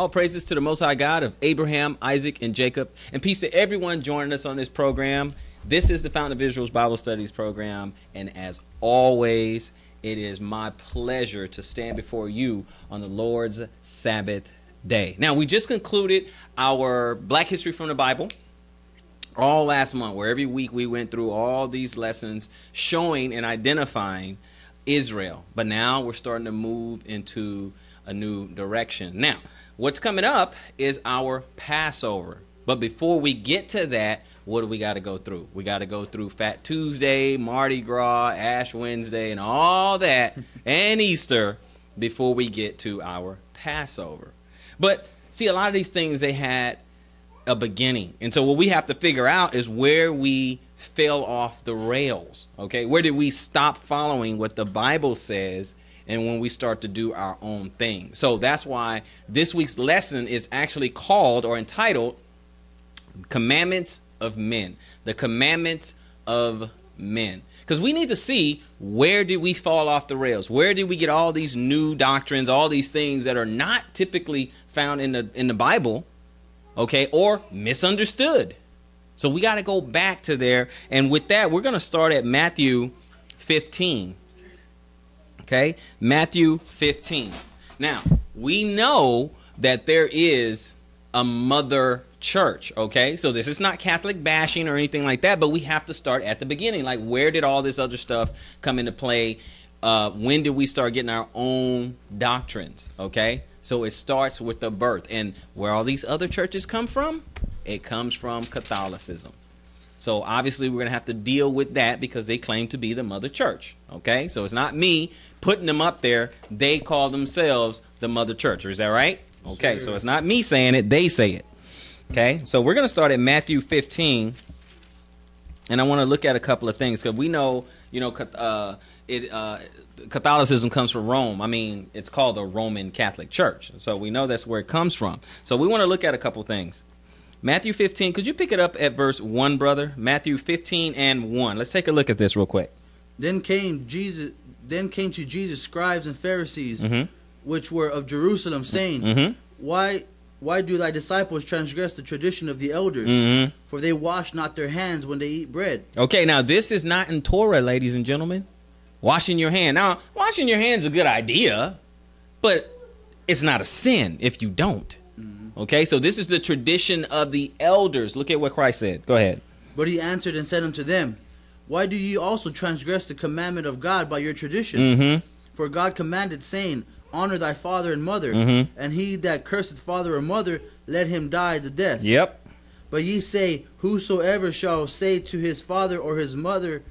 All praises to the Most High God of Abraham, Isaac, and Jacob. And peace to everyone joining us on this program. This is the Fountain of Israel's Bible Studies program. And as always, it is my pleasure to stand before you on the Lord's Sabbath day. Now, we just concluded our Black History from the Bible all last month, where every week we went through all these lessons showing and identifying Israel. But now we're starting to move into a new direction. Now, what's coming up is our Passover. But before we get to that, what do we got to go through? We got to go through Fat Tuesday, Mardi Gras, Ash Wednesday, and all that, and Easter before we get to our Passover. But see, a lot of these things they had a beginning. And so what we have to figure out is where we fell off the rails. Okay? Where did we stop following what the Bible says and when we start to do our own thing? So that's why this week's lesson is actually called or entitled Commandments of Men. The Commandments of Men. Because we need to see where did we fall off the rails? Where did we get all these new doctrines, all these things that are not typically found in the in the Bible, okay, or misunderstood. So we got to go back to there. And with that, we're going to start at Matthew 15. Okay? Matthew 15. Now, we know that there is a mother church, okay? So this is not Catholic bashing or anything like that, but we have to start at the beginning. Like, where did all this other stuff come into play? Uh, when did we start getting our own doctrines, okay? So it starts with the birth. And where all these other churches come from, it comes from Catholicism. So obviously we're going to have to deal with that because they claim to be the mother church. Okay? So it's not me putting them up there. They call themselves the mother church. Is that right? Okay. Sure. So it's not me saying it. They say it. Okay? So we're going to start at Matthew 15. And I want to look at a couple of things because we know, you know, uh, it, uh, Catholicism comes from Rome. I mean, it's called the Roman Catholic Church. So we know that's where it comes from. So we want to look at a couple things. Matthew 15, could you pick it up at verse 1, brother? Matthew 15 and 1. Let's take a look at this real quick. Then came Jesus then came to Jesus scribes and Pharisees mm-hmm. which were of Jerusalem saying, mm-hmm. "Why why do thy disciples transgress the tradition of the elders? Mm-hmm. For they wash not their hands when they eat bread." Okay, now this is not in Torah, ladies and gentlemen. Washing your hand. Now, washing your hands is a good idea, but it's not a sin if you don't. Mm-hmm. Okay, so this is the tradition of the elders. Look at what Christ said. Go ahead. But he answered and said unto them, Why do ye also transgress the commandment of God by your tradition? Mm-hmm. For God commanded, saying, Honor thy father and mother, mm-hmm. and he that curseth father or mother, let him die the death. Yep. But ye say, Whosoever shall say to his father or his mother,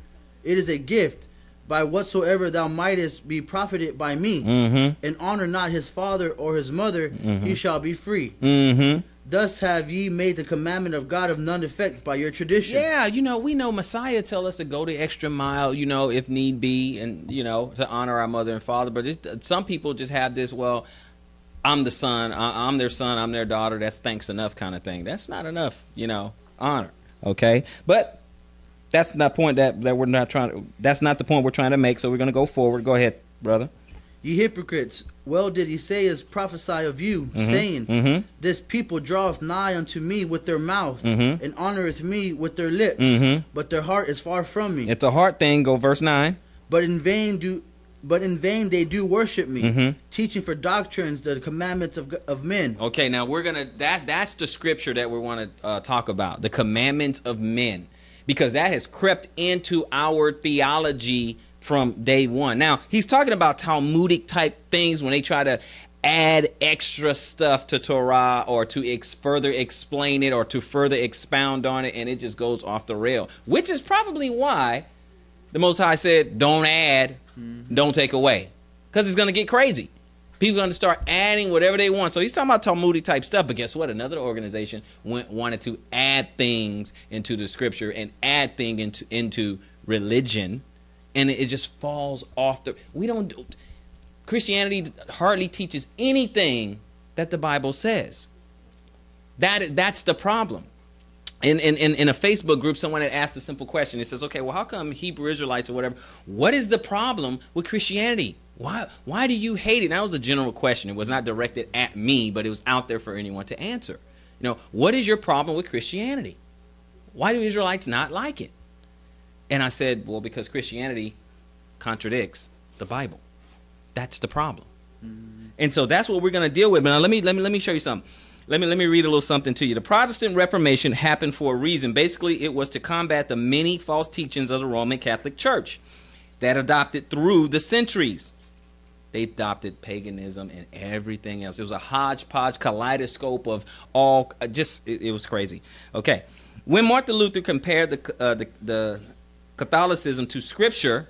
It is a gift, by whatsoever thou mightest be profited by me, mm-hmm. and honor not his father or his mother, mm-hmm. he shall be free. Thus have ye made the commandment of God of none effect by your tradition. Yeah, you know, we know Messiah tell us to go the extra mile, you know, if need be, and you know, to honor our mother and father. But some people just have this, well, I'm the son, I'm their son, I'm their daughter. That's thanks enough kind of thing. That's not enough, you know, honor. Okay, but that's not point that that we're not trying to. That's not the point we're trying to make. So we're going to go forward. Go ahead, brother. Ye hypocrites, well did Isaiah prophesy of you, mm-hmm. saying, mm-hmm. This people draweth nigh unto me with their mouth, mm-hmm. and honoreth me with their lips, mm-hmm. but their heart is far from me. It's a heart thing. Go verse nine. But in vain do, but in vain they do worship me, mm-hmm. teaching for doctrines the commandments of of men. Okay, now we're gonna that that's the scripture that we want to uh, talk about, the commandments of men because that has crept into our theology from day one. Now, he's talking about Talmudic type things when they try to add extra stuff to Torah or to ex- further explain it or to further expound on it, and it just goes off the rail, which is probably why the Most High said, Don't add, mm-hmm. don't take away, because it's going to get crazy. People are going to start adding whatever they want. So he's talking about Talmudic type stuff. But guess what? Another organization went, wanted to add things into the scripture and add things into into religion, and it, just falls off the. We don't. Christianity hardly teaches anything that the Bible says. That that's the problem. in, in, in, in a Facebook group, someone had asked a simple question. It says, okay, well, how come Hebrew Israelites or whatever, what is the problem with Christianity? Why, why do you hate it? And that was a general question. It was not directed at me, but it was out there for anyone to answer. You know, what is your problem with Christianity? Why do Israelites not like it? And I said, well, because Christianity contradicts the Bible. That's the problem. Mm-hmm. And so that's what we're going to deal with. But now let me let me let me show you something. Let me let me read a little something to you. The Protestant Reformation happened for a reason. Basically, it was to combat the many false teachings of the Roman Catholic Church that adopted through the centuries. They adopted paganism and everything else. It was a hodgepodge kaleidoscope of all. Just it, it was crazy. Okay, when Martin Luther compared the, uh, the the Catholicism to Scripture,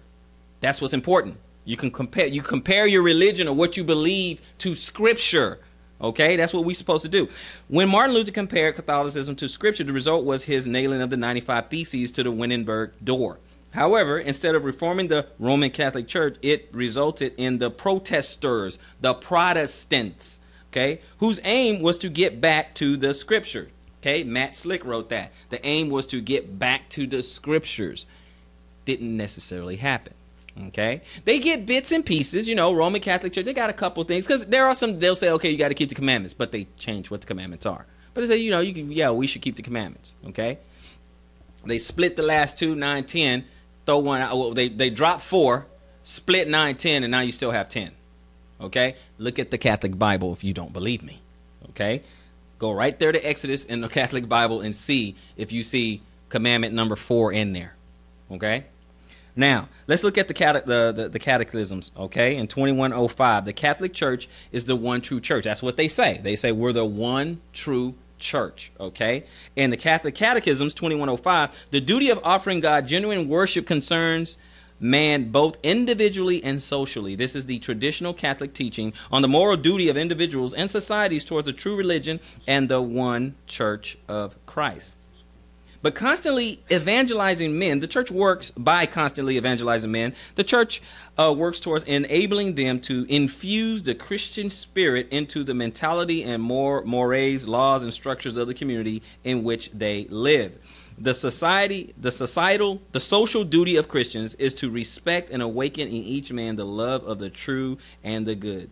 that's what's important. You can compare you compare your religion or what you believe to Scripture. Okay, that's what we're supposed to do. When Martin Luther compared Catholicism to Scripture, the result was his nailing of the 95 Theses to the Wittenberg door. However, instead of reforming the Roman Catholic Church, it resulted in the protesters, the Protestants, okay, whose aim was to get back to the Scripture. Okay, Matt Slick wrote that. The aim was to get back to the Scriptures. Didn't necessarily happen. Okay, they get bits and pieces. You know, Roman Catholic Church they got a couple things because there are some. They'll say, okay, you got to keep the commandments, but they change what the commandments are. But they say, you know, you can, yeah, we should keep the commandments. Okay, they split the last two, nine, ten, throw one out. Well, they they drop four, split nine, ten, and now you still have ten. Okay, look at the Catholic Bible if you don't believe me. Okay, go right there to Exodus in the Catholic Bible and see if you see commandment number four in there. Okay. Now, let's look at the, cate- the, the, the catechisms, okay? In 2105, the Catholic Church is the one true church. That's what they say. They say we're the one true church, okay? In the Catholic Catechisms, 2105, the duty of offering God genuine worship concerns man both individually and socially. This is the traditional Catholic teaching on the moral duty of individuals and societies towards the true religion and the one church of Christ. But constantly evangelizing men, the church works by constantly evangelizing men. The church uh, works towards enabling them to infuse the Christian spirit into the mentality and more mores, laws, and structures of the community in which they live. The society, the societal, the social duty of Christians is to respect and awaken in each man the love of the true and the good.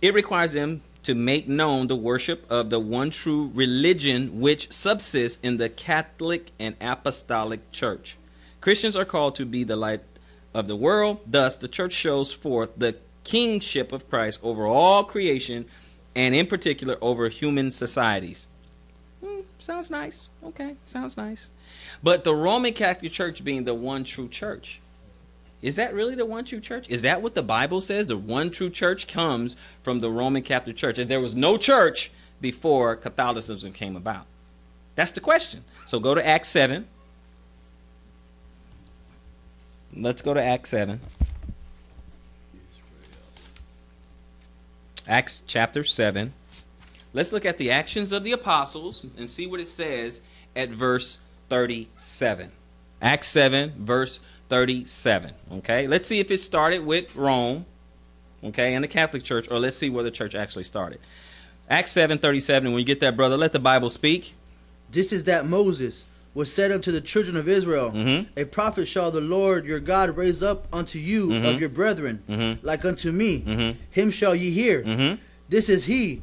It requires them to make known the worship of the one true religion which subsists in the Catholic and Apostolic Church. Christians are called to be the light of the world. Thus, the church shows forth the kingship of Christ over all creation and, in particular, over human societies. Hmm, sounds nice. Okay, sounds nice. But the Roman Catholic Church being the one true church, is that really the one true church? Is that what the Bible says? The one true church comes from the Roman Catholic Church. And there was no church before Catholicism came about. That's the question. So go to Acts 7. Let's go to Acts 7. Acts chapter 7. Let's look at the actions of the apostles and see what it says at verse 37. Acts 7, verse 37. Okay, let's see if it started with Rome, okay, and the Catholic Church, or let's see where the church actually started. Acts 7 37. When you get that, brother, let the Bible speak. This is that Moses was said unto the children of Israel, mm-hmm. A prophet shall the Lord your God raise up unto you mm-hmm. of your brethren, mm-hmm. like unto me. Mm-hmm. Him shall ye hear. Mm-hmm. This is he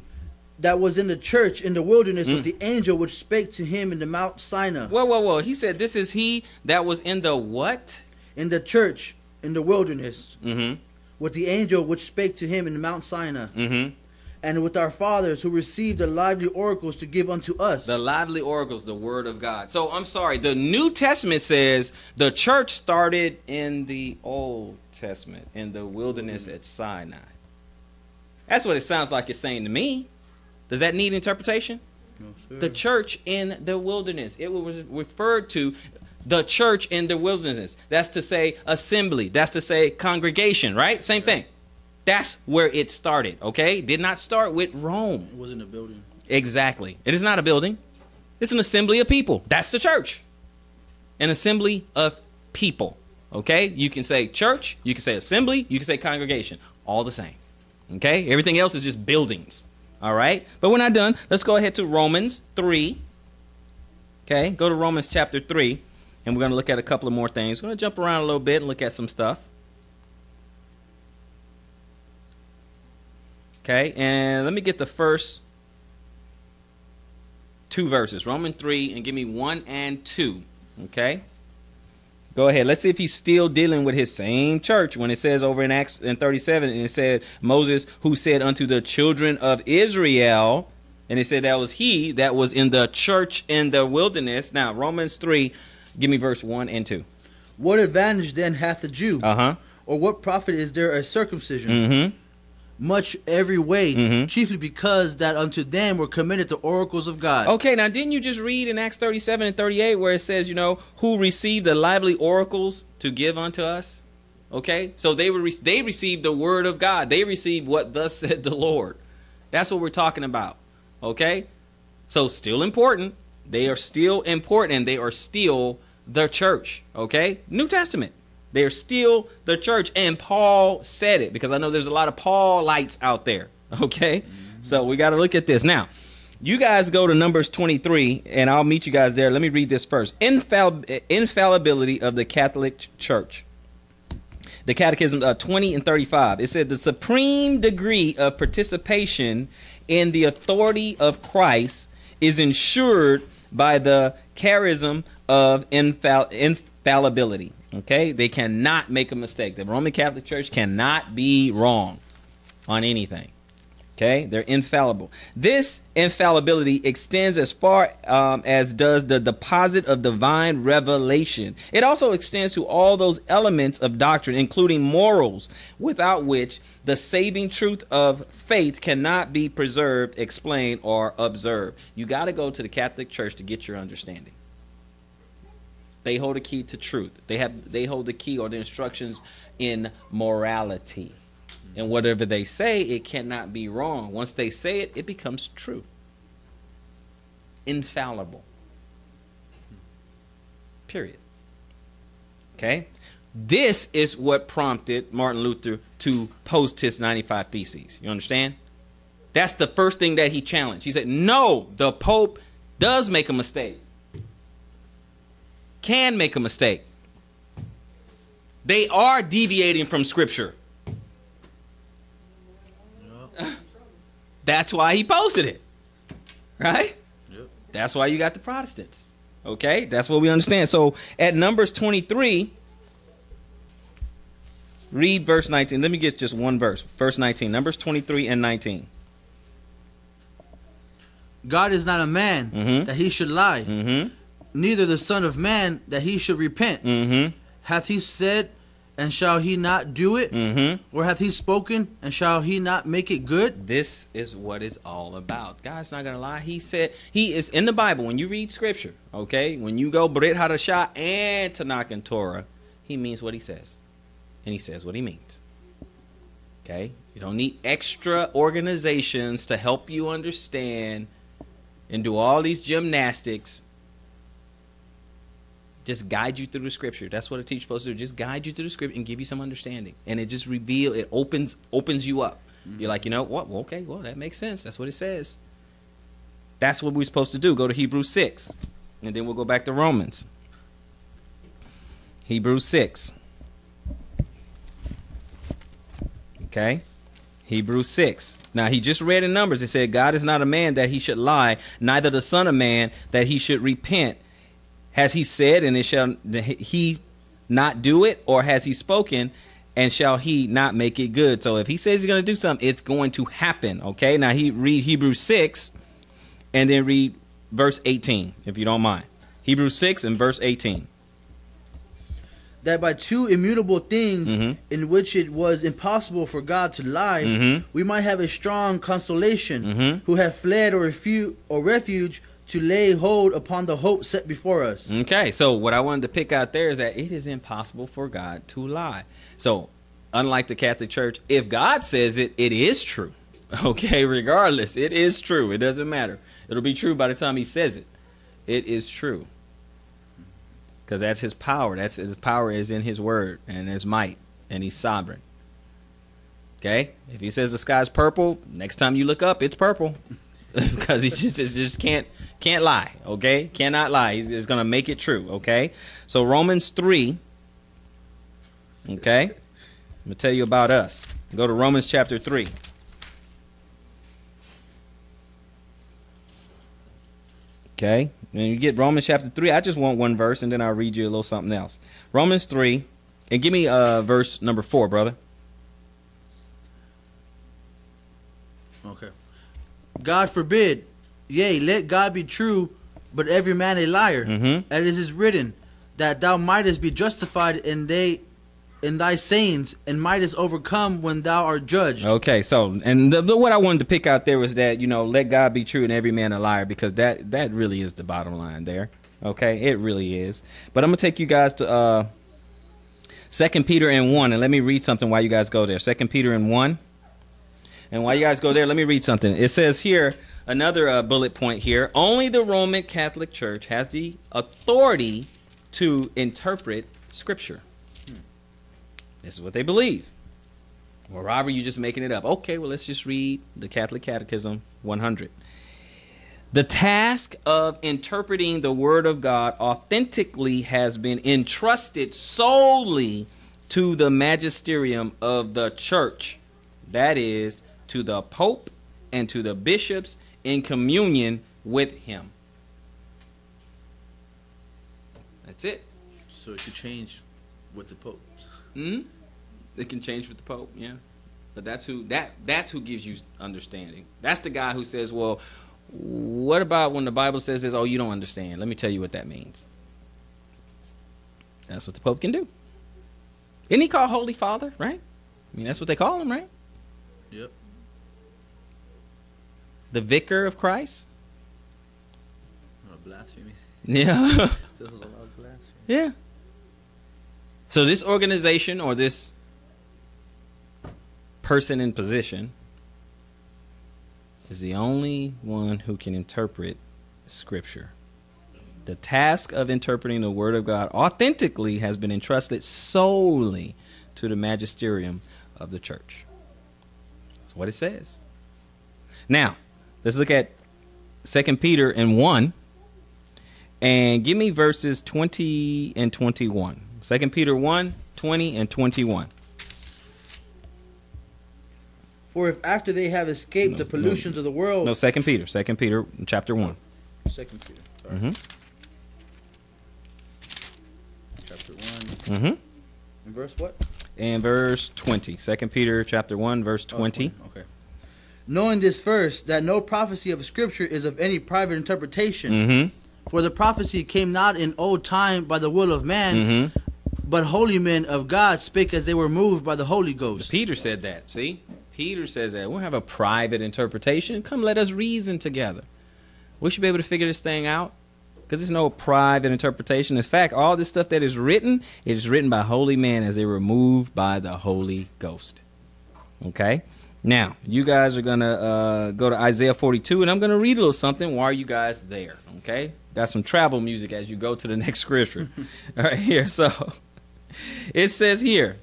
that was in the church in the wilderness mm. with the angel which spake to him in the Mount Sinai. Whoa, whoa, whoa. He said, This is he that was in the what? In the church in the wilderness mm-hmm. with the angel which spake to him in Mount Sinai. Mm-hmm. And with our fathers who received the lively oracles to give unto us. The lively oracles, the word of God. So I'm sorry, the New Testament says the church started in the Old Testament, in the wilderness at Sinai. That's what it sounds like it's saying to me. Does that need interpretation? No, the church in the wilderness. It was referred to the church in the wilderness. That's to say assembly. That's to say congregation, right? Same thing. That's where it started, okay? Did not start with Rome. It wasn't a building. Exactly. It is not a building. It's an assembly of people. That's the church. An assembly of people. Okay? You can say church, you can say assembly, you can say congregation. All the same. Okay? Everything else is just buildings. All right? But we're not done. Let's go ahead to Romans 3 Okay, go to Romans chapter 3, and we're going to look at a couple of more things. We're going to jump around a little bit and look at some stuff. Okay, and let me get the first two verses Romans 3, and give me 1 and 2. Okay? Go ahead. Let's see if he's still dealing with his same church when it says over in Acts in 37, and it said, Moses, who said unto the children of Israel, and it said that was he that was in the church in the wilderness. Now, Romans 3, give me verse 1 and 2. What advantage then hath the Jew? Uh huh. Or what profit is there a circumcision? Mm hmm. Much every way, mm-hmm. chiefly because that unto them were committed the oracles of God. Okay, now didn't you just read in Acts 37 and 38 where it says, you know, who received the lively oracles to give unto us? Okay, so they were re- they received the word of God. They received what thus said the Lord. That's what we're talking about. Okay, so still important. They are still important, and they are still the church. Okay, New Testament. They are still the church, and Paul said it because I know there's a lot of Paul lights out there. Okay, so we got to look at this now. You guys go to Numbers 23, and I'll meet you guys there. Let me read this first. Infall- infallibility of the Catholic Church. The Catechism uh, 20 and 35. It said the supreme degree of participation in the authority of Christ is ensured by the charism of infall- infallibility. Okay, they cannot make a mistake. The Roman Catholic Church cannot be wrong on anything. Okay, they're infallible. This infallibility extends as far um, as does the deposit of divine revelation. It also extends to all those elements of doctrine, including morals, without which the saving truth of faith cannot be preserved, explained, or observed. You got to go to the Catholic Church to get your understanding. They hold the key to truth. They have they hold the key or the instructions in morality. And whatever they say, it cannot be wrong. Once they say it, it becomes true. Infallible. Period. Okay? This is what prompted Martin Luther to post his 95 Theses. You understand? That's the first thing that he challenged. He said, No, the Pope does make a mistake, can make a mistake. They are deviating from Scripture. That's why he posted it. Right? Yep. That's why you got the Protestants. Okay? That's what we understand. So at Numbers 23, read verse 19. Let me get just one verse. Verse 19. Numbers 23 and 19. God is not a man Mhm. that he should lie, Mm neither the Son of Man that he should repent. hmm. Mm Hath he said, and shall he not do it? hmm. Mm hmm. Or hath he spoken, and shall he not make it good? This is what it's all about. God's not gonna lie. He said he is in the Bible. When you read scripture, okay, when you go Brit Hadashah and Tanakh and Torah, he means what he says. And he says what he means. Okay? You don't need extra organizations to help you understand and do all these gymnastics. Just guide you through the scripture. That's what a teacher's supposed to do. Just guide you through the scripture and give you some understanding. And it just reveal it opens opens you up. Mm-hmm. You're like, you know what? Well, okay, well, that makes sense. That's what it says. That's what we're supposed to do. Go to Hebrews 6. And then we'll go back to Romans. Hebrews 6. Okay? Hebrews 6. Now, he just read in Numbers. It said, God is not a man that he should lie, neither the Son of Man that he should repent. Has he said, and it shall he not do it? Or has he spoken, and shall he not make it good? So if he says he's going to do something, it's going to happen. Okay? Now, he read Hebrews 6 and then read verse 18, if you don't mind. Hebrews 6 and verse 18. That by two immutable things Mhm. in which it was impossible for God to lie, Mhm. we might have a strong consolation, Mhm. who have fled or, refu- or refuge to lay hold upon the hope set before us. Okay, so what I wanted to pick out there is that it is impossible for God to lie. So, unlike the Catholic Church, if God says it, it is true. Okay, regardless, it is true. It doesn't matter. It'll be true by the time He says it. It is true. Because that's His power. That's His power is in His word and His might, and He's sovereign. Okay, if He says the sky's purple, next time you look up, it's purple. because he just, just just can't Can't lie, okay? Cannot lie. He's going to make it true, okay? So Romans 3, okay? I'm going to tell you about us. Go to Romans chapter 3. Okay? And you get Romans chapter 3, I just want one verse and then I'll read you a little something else. Romans 3, and give me uh, verse number 4, brother. Okay. God forbid, yea, let God be true, but every man a liar. Mhm. As it is written, that thou mightest be justified in they in thy sayings, and mightest overcome when thou art judged. Okay, so and the, the, what I wanted to pick out there was that you know let God be true and every man a liar because that that really is the bottom line there. Okay, it really is. But I'm gonna take you guys to uh Second Peter and one, and let me read something while you guys go there. Second Peter and one, and while you guys go there, let me read something. It says here another uh, bullet point here. Only the Roman Catholic Church has the authority to interpret Scripture. This is what they believe. Well, Robert, you're just making it up. Okay, well, let's just read the Catholic Catechism 100. The task of interpreting the Word of God authentically has been entrusted solely to the magisterium of the church. That is, to the Pope and to the bishops in communion with him. That's it. So it should change with the Pope. Hmm? It can change with the Pope, yeah. But that's who that that's who gives you understanding. That's the guy who says, "Well, what about when the Bible says this? Oh, you don't understand. Let me tell you what that means." That's what the Pope can do. Isn't he called Holy Father? Right? I mean, that's what they call him, right? Yep. The Vicar of Christ. Oh, blasphemy. Yeah. There's a lot of blasphemy. Yeah. So this organization or this person in position is the only one who can interpret scripture. The task of interpreting the word of God authentically has been entrusted solely to the magisterium of the church. That's what it says. Now, let's look at Second Peter and 1 and give me verses 20 and 21. 2 Peter 1, 20 and 21. For if after they have escaped No, the no. pollutions of the world, No, Second Peter, Second Peter chapter 1. Second Peter, sorry. Mhm. chapter one, Mhm. and verse what? And verse 20. 2 Peter chapter 1 verse Oh, 20. Okay. Knowing this first, that no prophecy of Scripture is of any private interpretation. Mhm. For the prophecy came not in old time by the will of man, Mhm. but holy men of God spake as they were moved by the Holy Ghost. Peter said that. See? Peter says that. We don't have a private interpretation. Come let us reason together. We should be able to figure this thing out. Because there's no private interpretation. In fact, all this stuff that is written, it is written by holy men as they were moved by the Holy Ghost. Okay? Now, you guys are going to uh, go to Isaiah 42, and I'm going to read a little something while you guys there. Okay? Got some travel music as you go to the next scripture. all right, here. So, it says here,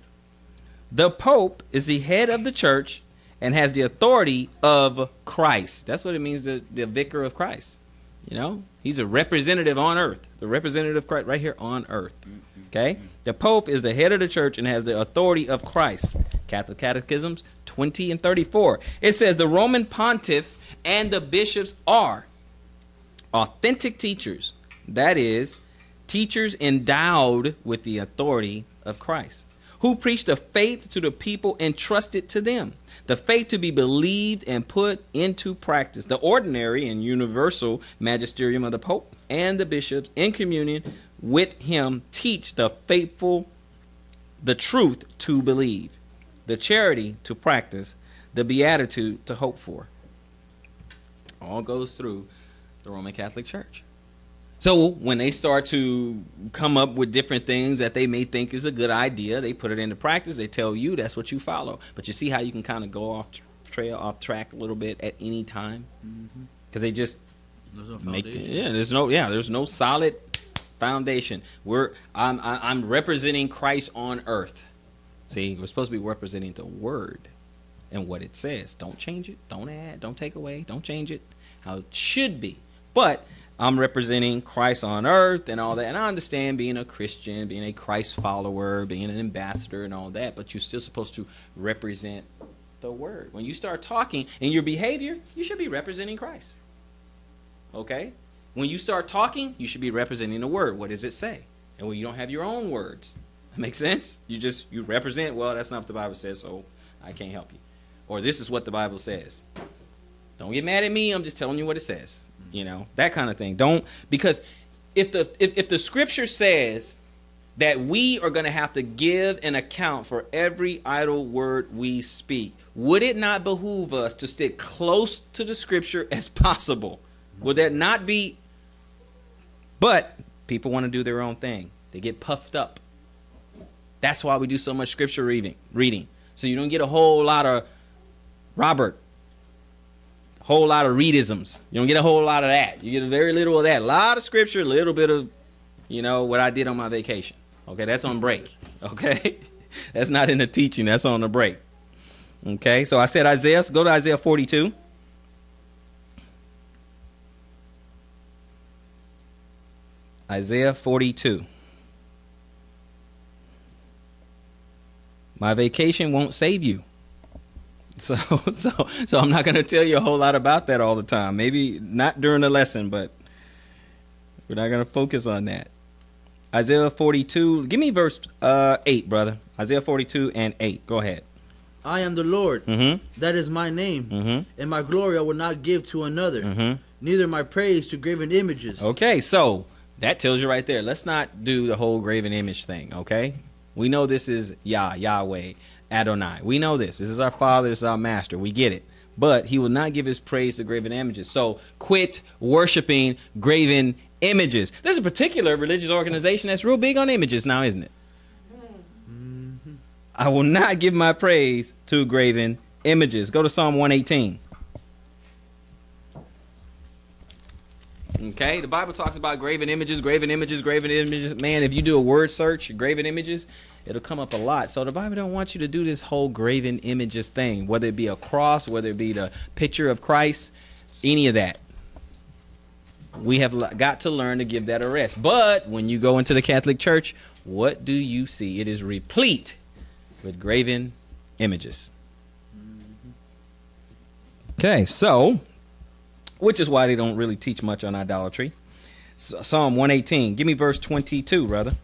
the Pope is the head of the church and has the authority of Christ. That's what it means, the, the vicar of Christ. You know, he's a representative on earth, the representative of Christ right here on earth. Okay? The Pope is the head of the church and has the authority of Christ. Catholic Catechisms 20 and 34. It says the Roman pontiff and the bishops are authentic teachers. That is, teachers endowed with the authority of Christ, who preach the faith to the people entrusted to them, the faith to be believed and put into practice. The ordinary and universal magisterium of the Pope and the bishops in communion with him teach the faithful the truth to believe, the charity to practice, the beatitude to hope for. All goes through the Roman Catholic Church. So when they start to come up with different things that they may think is a good idea, they put it into practice. They tell you that's what you follow. But you see how you can kind of go off trail, off track a little bit at any time mm-hmm. because they just There's no make foundation. yeah. There's no yeah. There's no solid foundation. We're I'm I'm representing Christ on earth. See, we're supposed to be representing the Word and what it says. Don't change it. Don't add. Don't take away. Don't change it. How it should be. But I'm representing Christ on earth and all that. And I understand being a Christian, being a Christ follower, being an ambassador and all that, but you're still supposed to represent the word. When you start talking in your behavior, you should be representing Christ. Okay? When you start talking, you should be representing the word. What does it say? And when you don't have your own words, that makes sense? You just you represent, well, that's not what the Bible says, so I can't help you. Or this is what the Bible says. Don't get mad at me, I'm just telling you what it says. You know, that kind of thing. Don't because if the if, if the scripture says that we are going to have to give an account for every idle word we speak, would it not behoove us to stick close to the scripture as possible? Would that not be? But people want to do their own thing. They get puffed up. That's why we do so much scripture reading. Reading, so you don't get a whole lot of Robert, whole lot of readisms. You don't get a whole lot of that. You get a very little of that. A lot of scripture, a little bit of, you know, what I did on my vacation. Okay, that's on break. Okay, that's not in the teaching. That's on the break. Okay, so I said Isaiah. So go to Isaiah 42. Isaiah 42. My vacation won't save you. So, so, so I'm not going to tell you a whole lot about that all the time. Maybe not during the lesson, but we're not going to focus on that. Isaiah 42. Give me verse uh, 8, brother. Isaiah 42 and 8. Go ahead. I am the Lord. Mm-hmm. That is my name. Mm-hmm. And my glory I will not give to another, Mm-hmm. neither my praise to graven images. Okay, so that tells you right there. Let's not do the whole graven image thing, okay? We know this is Yah, Yahweh, Adonai. We know this. This is our Father, this is our Master. We get it. But he will not give his praise to graven images. So quit worshiping graven images. There's a particular religious organization that's real big on images now, isn't it? Mm-hmm. I will not give my praise to graven images. Go to Psalm 118. Okay, the Bible talks about graven images, graven images, graven images. Man, if you do a word search, graven images, it'll come up a lot. So the Bible don't want you to do this whole graven images thing, whether it be a cross, whether it be the picture of Christ, any of that. We have got to learn to give that a rest. But when you go into the Catholic Church, what do you see? It is replete with graven images. Okay, so which is why they don't really teach much on idolatry. Psalm 118. Give me verse 22, brother.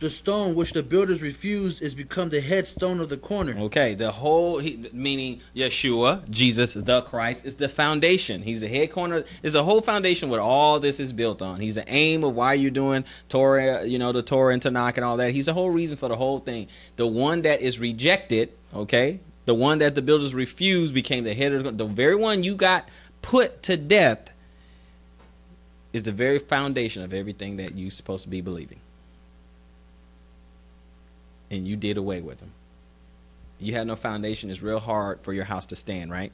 The stone which the builders refused is become the headstone of the corner. Okay, the whole he, meaning Yeshua, Jesus, the Christ, is the foundation. He's the head corner. Is a whole foundation what all this is built on. He's the aim of why you're doing Torah, you know, the Torah and Tanakh and all that. He's the whole reason for the whole thing. The one that is rejected, okay, the one that the builders refused became the head of the very one you got put to death is the very foundation of everything that you're supposed to be believing. And you did away with them you have no foundation, it's real hard for your house to stand, right?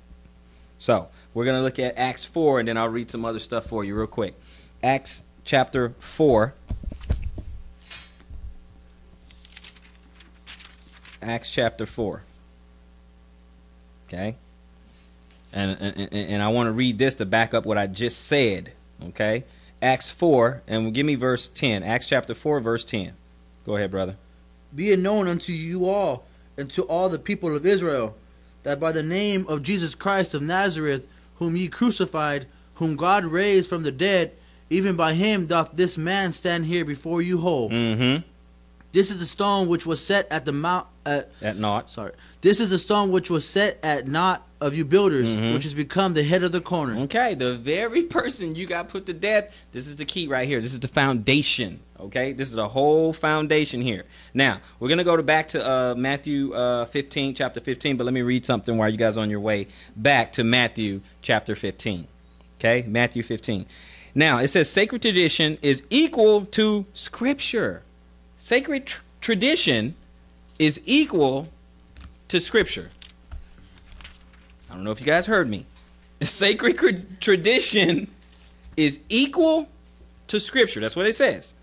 So we're gonna look at Acts four, and then I'll read some other stuff for you real quick. Acts chapter four. Acts chapter four. Okay. And and, and I want to read this to back up what I just said. Okay. Acts four, and give me verse ten. Acts chapter four, verse ten. Go ahead, brother. Be it known unto you all and to all the people of Israel that by the name of Jesus Christ of Nazareth, whom ye crucified, whom God raised from the dead, even by him doth this man stand here before you whole. Mm-hmm. This is the stone which was set at the mount. At, At naught. sorry, this is the stone which was set at naught of you builders, Mhm. which has become the head of the corner. Okay, the very person you got put to death, this is the key right here. This is the foundation. Okay, this is a whole foundation here. Now, we're going to go to back to uh, Matthew uh, 15, chapter 15, but let me read something while you guys are on your way back to Matthew chapter 15. Okay, Matthew 15. Now, it says sacred tradition is equal to scripture. Sacred tr- tradition is equal to scripture. I don't know if you guys heard me. Sacred tradition is equal to scripture. That's what it says.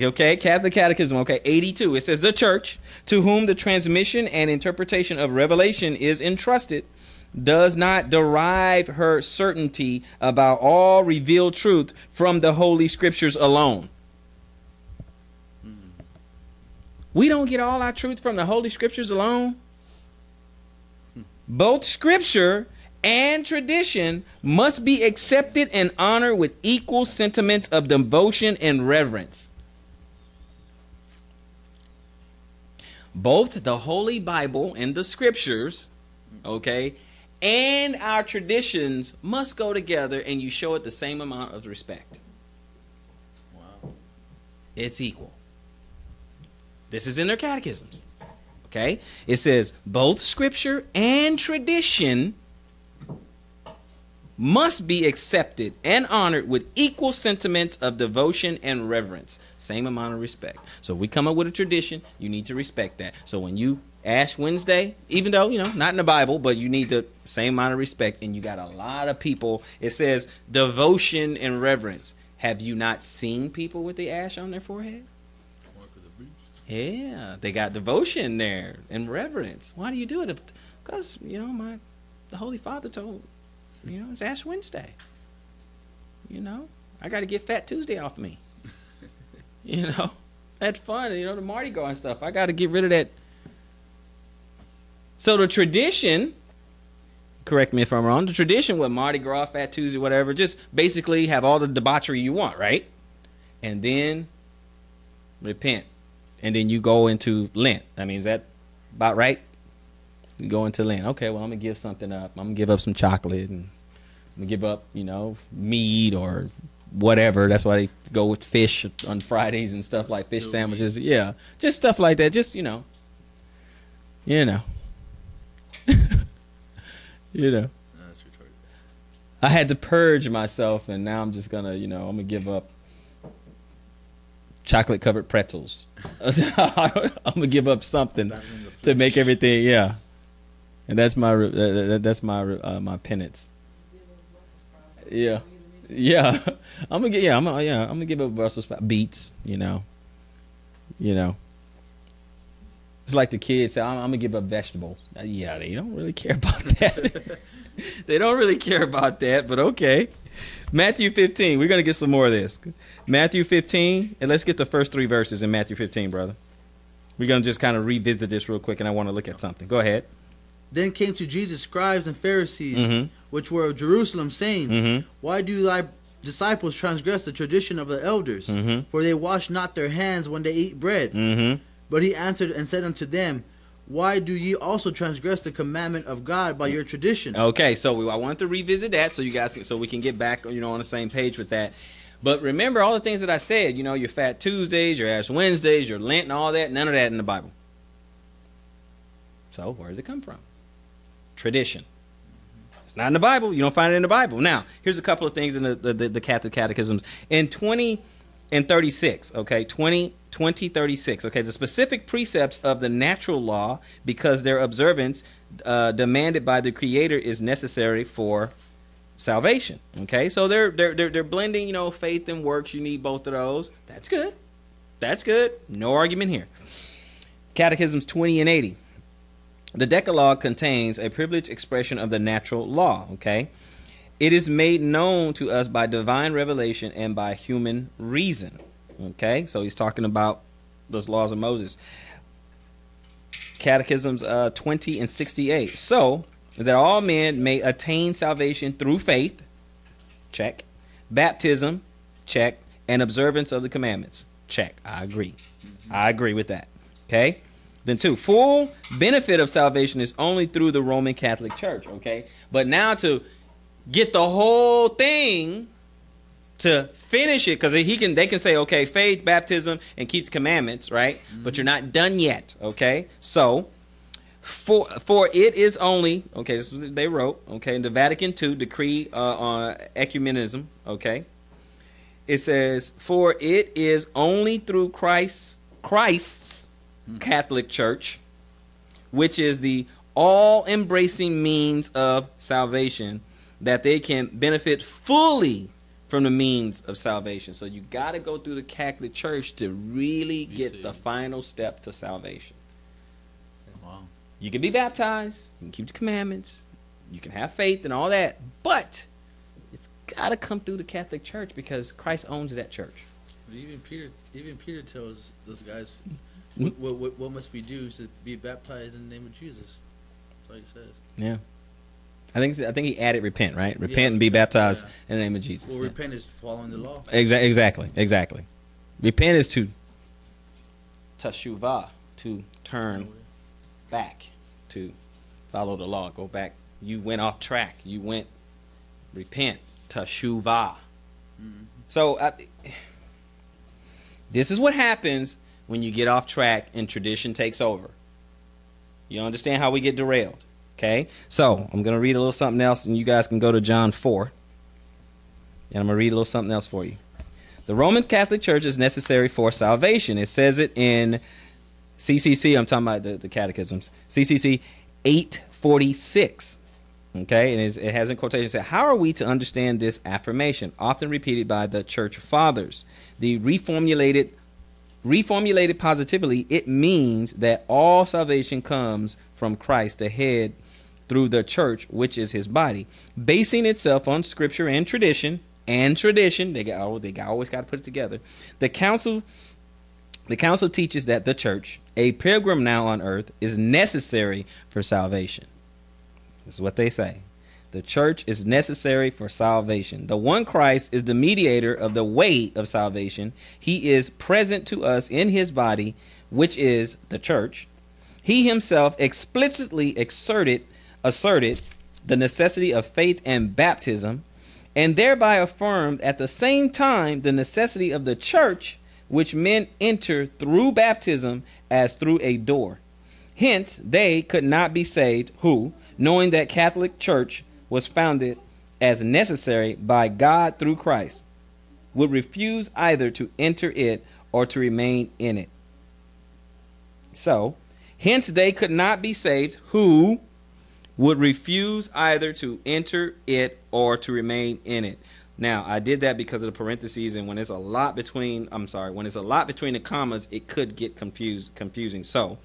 Okay, Catholic Catechism, okay, 82. It says, The church, to whom the transmission and interpretation of revelation is entrusted, does not derive her certainty about all revealed truth from the Holy Scriptures alone. Hmm. We don't get all our truth from the Holy Scriptures alone. Both Scripture and tradition must be accepted and honored with equal sentiments of devotion and reverence. Both the Holy Bible and the Scriptures, okay, and our traditions must go together and you show it the same amount of respect. Wow. It's equal. This is in their catechisms. Okay? It says both scripture and tradition must be accepted and honored with equal sentiments of devotion and reverence. Same amount of respect. So we come up with a tradition, you need to respect that. So when you Ash Wednesday, even though, you know, not in the Bible, but you need the same amount of respect. And you got a lot of people. It says devotion and reverence. Have you not seen people with the ash on their forehead? Yeah, they got devotion there and reverence. Why do you do it? Because you know my, the Holy Father told, you know, it's Ash Wednesday. You know, I got to get Fat Tuesday off me. you know, that's fun. You know, the Mardi Gras and stuff. I got to get rid of that. So the tradition, correct me if I'm wrong. The tradition with Mardi Gras, Fat Tuesday, whatever, just basically have all the debauchery you want, right? And then repent and then you go into Lent. I mean, is that about right? You go into Lent. Okay, well, I'm gonna give something up. I'm gonna give up some chocolate, and I'm gonna give up, you know, meat or whatever. That's why they go with fish on Fridays and stuff like fish sandwiches. Yeah, just stuff like that. Just you know, you know, you know. I had to purge myself, and now I'm just gonna, you know, I'm gonna give up chocolate covered pretzels. I'm gonna give up something to make everything. Yeah, and that's my uh, that's my uh, my penance. Yeah, yeah. I'm gonna get yeah. I'm gonna, yeah. I'm gonna give up Brussels sprouts, beets. You know, you know. It's like the kids say, I'm, I'm gonna give up vegetables. Uh, yeah, they don't really care about that. they don't really care about that, but okay. Matthew 15. We're going to get some more of this. Matthew 15, and let's get the first three verses in Matthew 15, brother. We're going to just kind of revisit this real quick, and I want to look at something. Go ahead. Then came to Jesus scribes and Pharisees, mm-hmm. which were of Jerusalem, saying, mm-hmm. Why do thy disciples transgress the tradition of the elders? Mm-hmm. For they wash not their hands when they eat bread. Mm-hmm. But he answered and said unto them, why do ye also transgress the commandment of God by your tradition? Okay, so we, I wanted to revisit that so you guys can, so we can get back you know on the same page with that. But remember all the things that I said, you know, your fat Tuesdays, your ash Wednesdays, your Lent and all that, none of that in the Bible. So where does it come from? Tradition. It's not in the Bible. You don't find it in the Bible. Now, here's a couple of things in the, the, the Catholic catechisms. In 20 and 36, okay, 20 2036. Okay, the specific precepts of the natural law, because their observance uh, demanded by the Creator is necessary for salvation. Okay, so they're, they're they're they're blending, you know, faith and works. You need both of those. That's good. That's good. No argument here. Catechisms 20 and 80. The Decalogue contains a privileged expression of the natural law. Okay. It is made known to us by divine revelation and by human reason. Okay, so he's talking about those laws of Moses. Catechisms uh, 20 and 68. So that all men may attain salvation through faith, check. Baptism, check. And observance of the commandments, check. I agree. I agree with that. Okay. Then two, full benefit of salvation is only through the Roman Catholic Church. Okay. But now to get the whole thing to finish it because he can they can say okay faith baptism and keep the commandments right mm-hmm. but you're not done yet okay so for for it is only okay this was they wrote okay in the vatican ii decree uh, on ecumenism okay it says for it is only through christ christ's mm-hmm. catholic church which is the all embracing means of salvation that they can benefit fully from the means of salvation. So you got to go through the Catholic Church to really get the final step to salvation. You can be baptized, you can keep the commandments, you can have faith and all that, but it's got to come through the Catholic Church because Christ owns that church. But even Peter, even Peter tells those guys, Hmm? what, what, what, must we do to be baptized in the name of Jesus? That's what he says. Yeah. I think I think he added repent, right? Repent Yeah, and be baptized yeah. in the name of Jesus. Well, Yeah. repent is following the law. Exa- exactly, exactly. Repent is to tashuvah, to turn back, to follow the law, go back. You went off track. You went repent, tashuvah. Mhm. So I, this is what happens when you get off track and tradition takes over. You understand how we get derailed, okay? So I'm gonna read a little something else, and you guys can go to John four, and I'm gonna read a little something else for you. The Roman Catholic Church is necessary for salvation. It says it in CCC. I'm talking about the, the catechisms. CCC 846. Okay, and it has in quotation said, "How are we to understand this affirmation, often repeated by the Church Fathers? The reformulated, reformulated positively, it means that all salvation comes from Christ, the head, through the church, which is His body, basing itself on Scripture and tradition and tradition. They got oh, they got, always got to put it together. The council." The council teaches that the church, a pilgrim now on earth, is necessary for salvation. This is what they say. The church is necessary for salvation. The one Christ is the mediator of the way of salvation. He is present to us in his body, which is the church. He himself explicitly exerted, asserted the necessity of faith and baptism, and thereby affirmed at the same time the necessity of the church, which men enter through baptism as through a door. Hence, they could not be saved who, knowing that Catholic Church was founded as necessary by God through Christ, would refuse either to enter it or to remain in it. So, hence they could not be saved who would refuse either to enter it or to remain in it. Now, I did that because of the parentheses, and when it's a lot between, I'm sorry, when it's a lot between the commas, it could get confused, confusing. So,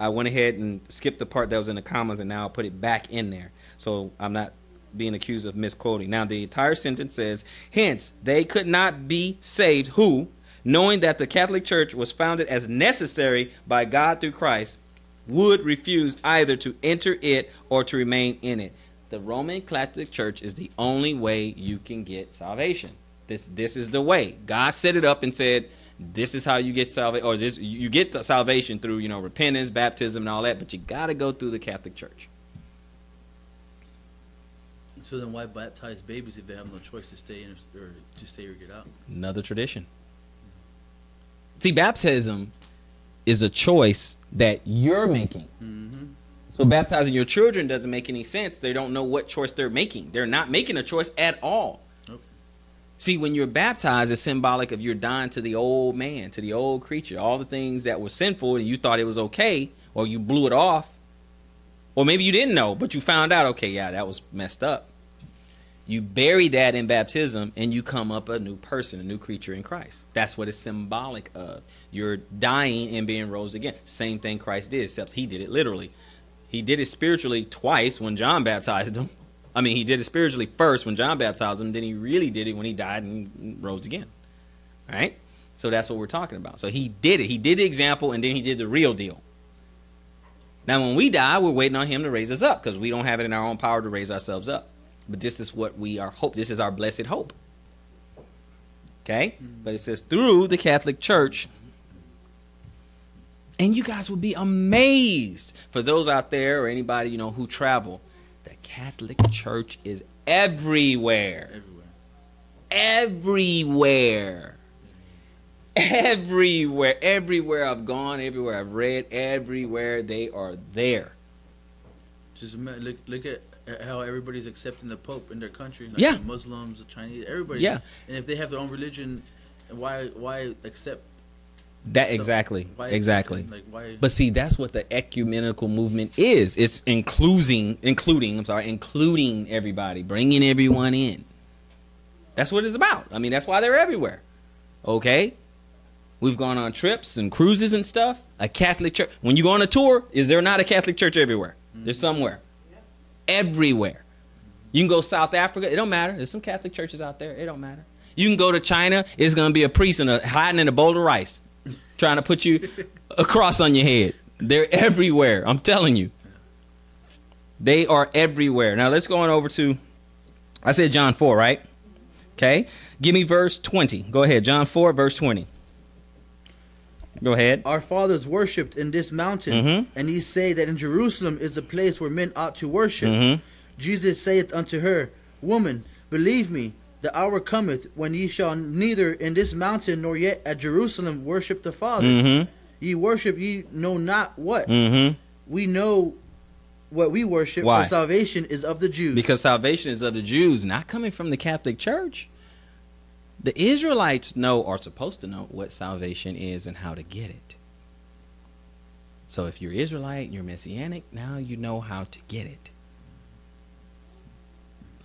I went ahead and skipped the part that was in the commas, and now I put it back in there. So I'm not being accused of misquoting. Now, the entire sentence says, "Hence they could not be saved who, knowing that the Catholic Church was founded as necessary by God through Christ, would refuse either to enter it or to remain in it." The Roman Catholic Church is the only way you can get salvation. This this is the way. God set it up and said, "This is how you get salvation, or this you get the salvation through you know repentance, baptism, and all that." But you got to go through the Catholic Church. So then, why baptize babies if they have no choice to stay in or, to stay or get out? Another tradition. See, baptism is a choice that you're making. Mm-hmm. So baptizing your children doesn't make any sense. They don't know what choice they're making. They're not making a choice at all. See, when you're baptized, it's symbolic of you're dying to the old man, to the old creature, all the things that were sinful and you thought it was okay, or you blew it off, or maybe you didn't know, but you found out, okay, yeah, that was messed up. You bury that in baptism and you come up a new person, a new creature in Christ. That's what it's symbolic of. You're dying and being rose again. Same thing Christ did, except he did it literally. He did it spiritually twice when John baptized him. I mean, he did it spiritually first when John baptized him, then he really did it when he died and rose again. All right? So that's what we're talking about. So he did it. He did the example and then he did the real deal. Now, when we die, we're waiting on him to raise us up because we don't have it in our own power to raise ourselves up. But this is what we are hope. This is our blessed hope. Okay? Mm-hmm. But it says through the Catholic Church. And you guys would be amazed for those out there or anybody, you know, who travel. The Catholic Church is everywhere. Everywhere. Everywhere. Everywhere. Everywhere I've gone, everywhere I've read, everywhere they are there. Just look, look at at how everybody's accepting the Pope in their country. Like Yeah. the Muslims, the Chinese, everybody. Yeah. And if they have their own religion, why why accept? That so- exactly. Exactly. Like why? But see, that's what the ecumenical movement is. It's including, including. I'm sorry, including everybody, bringing everyone in. That's what it's about. I mean, that's why they're everywhere. Okay, we've gone on trips and cruises and stuff. A Catholic church. When you go on a tour, is there not a Catholic church everywhere? There's somewhere. everywhere. You can go South Africa. It don't matter. There's some Catholic churches out there. It don't matter. You can go to China. It's gonna be a priest in a, hiding in a bowl of rice, trying to put you a cross on your head. They're everywhere. I'm telling you. They are everywhere. Now let's go on over to. I said John four, right? Okay. Give me verse twenty. Go ahead. John four, verse twenty. Go ahead. Our fathers worshipped in this mountain, Mhm. and ye say that in Jerusalem is the place where men ought to worship. Mhm. Jesus saith unto her, Woman, believe me, the hour cometh when ye shall neither in this mountain nor yet at Jerusalem worship the Father. Mm-hmm. Ye worship ye know not what. Mm-hmm. We know what we worship, Why? for salvation is of the Jews. Because salvation is of the Jews, not coming from the Catholic Church. The Israelites know, are supposed to know, what salvation is and how to get it. So if you're Israelite, you're Messianic, now you know how to get it.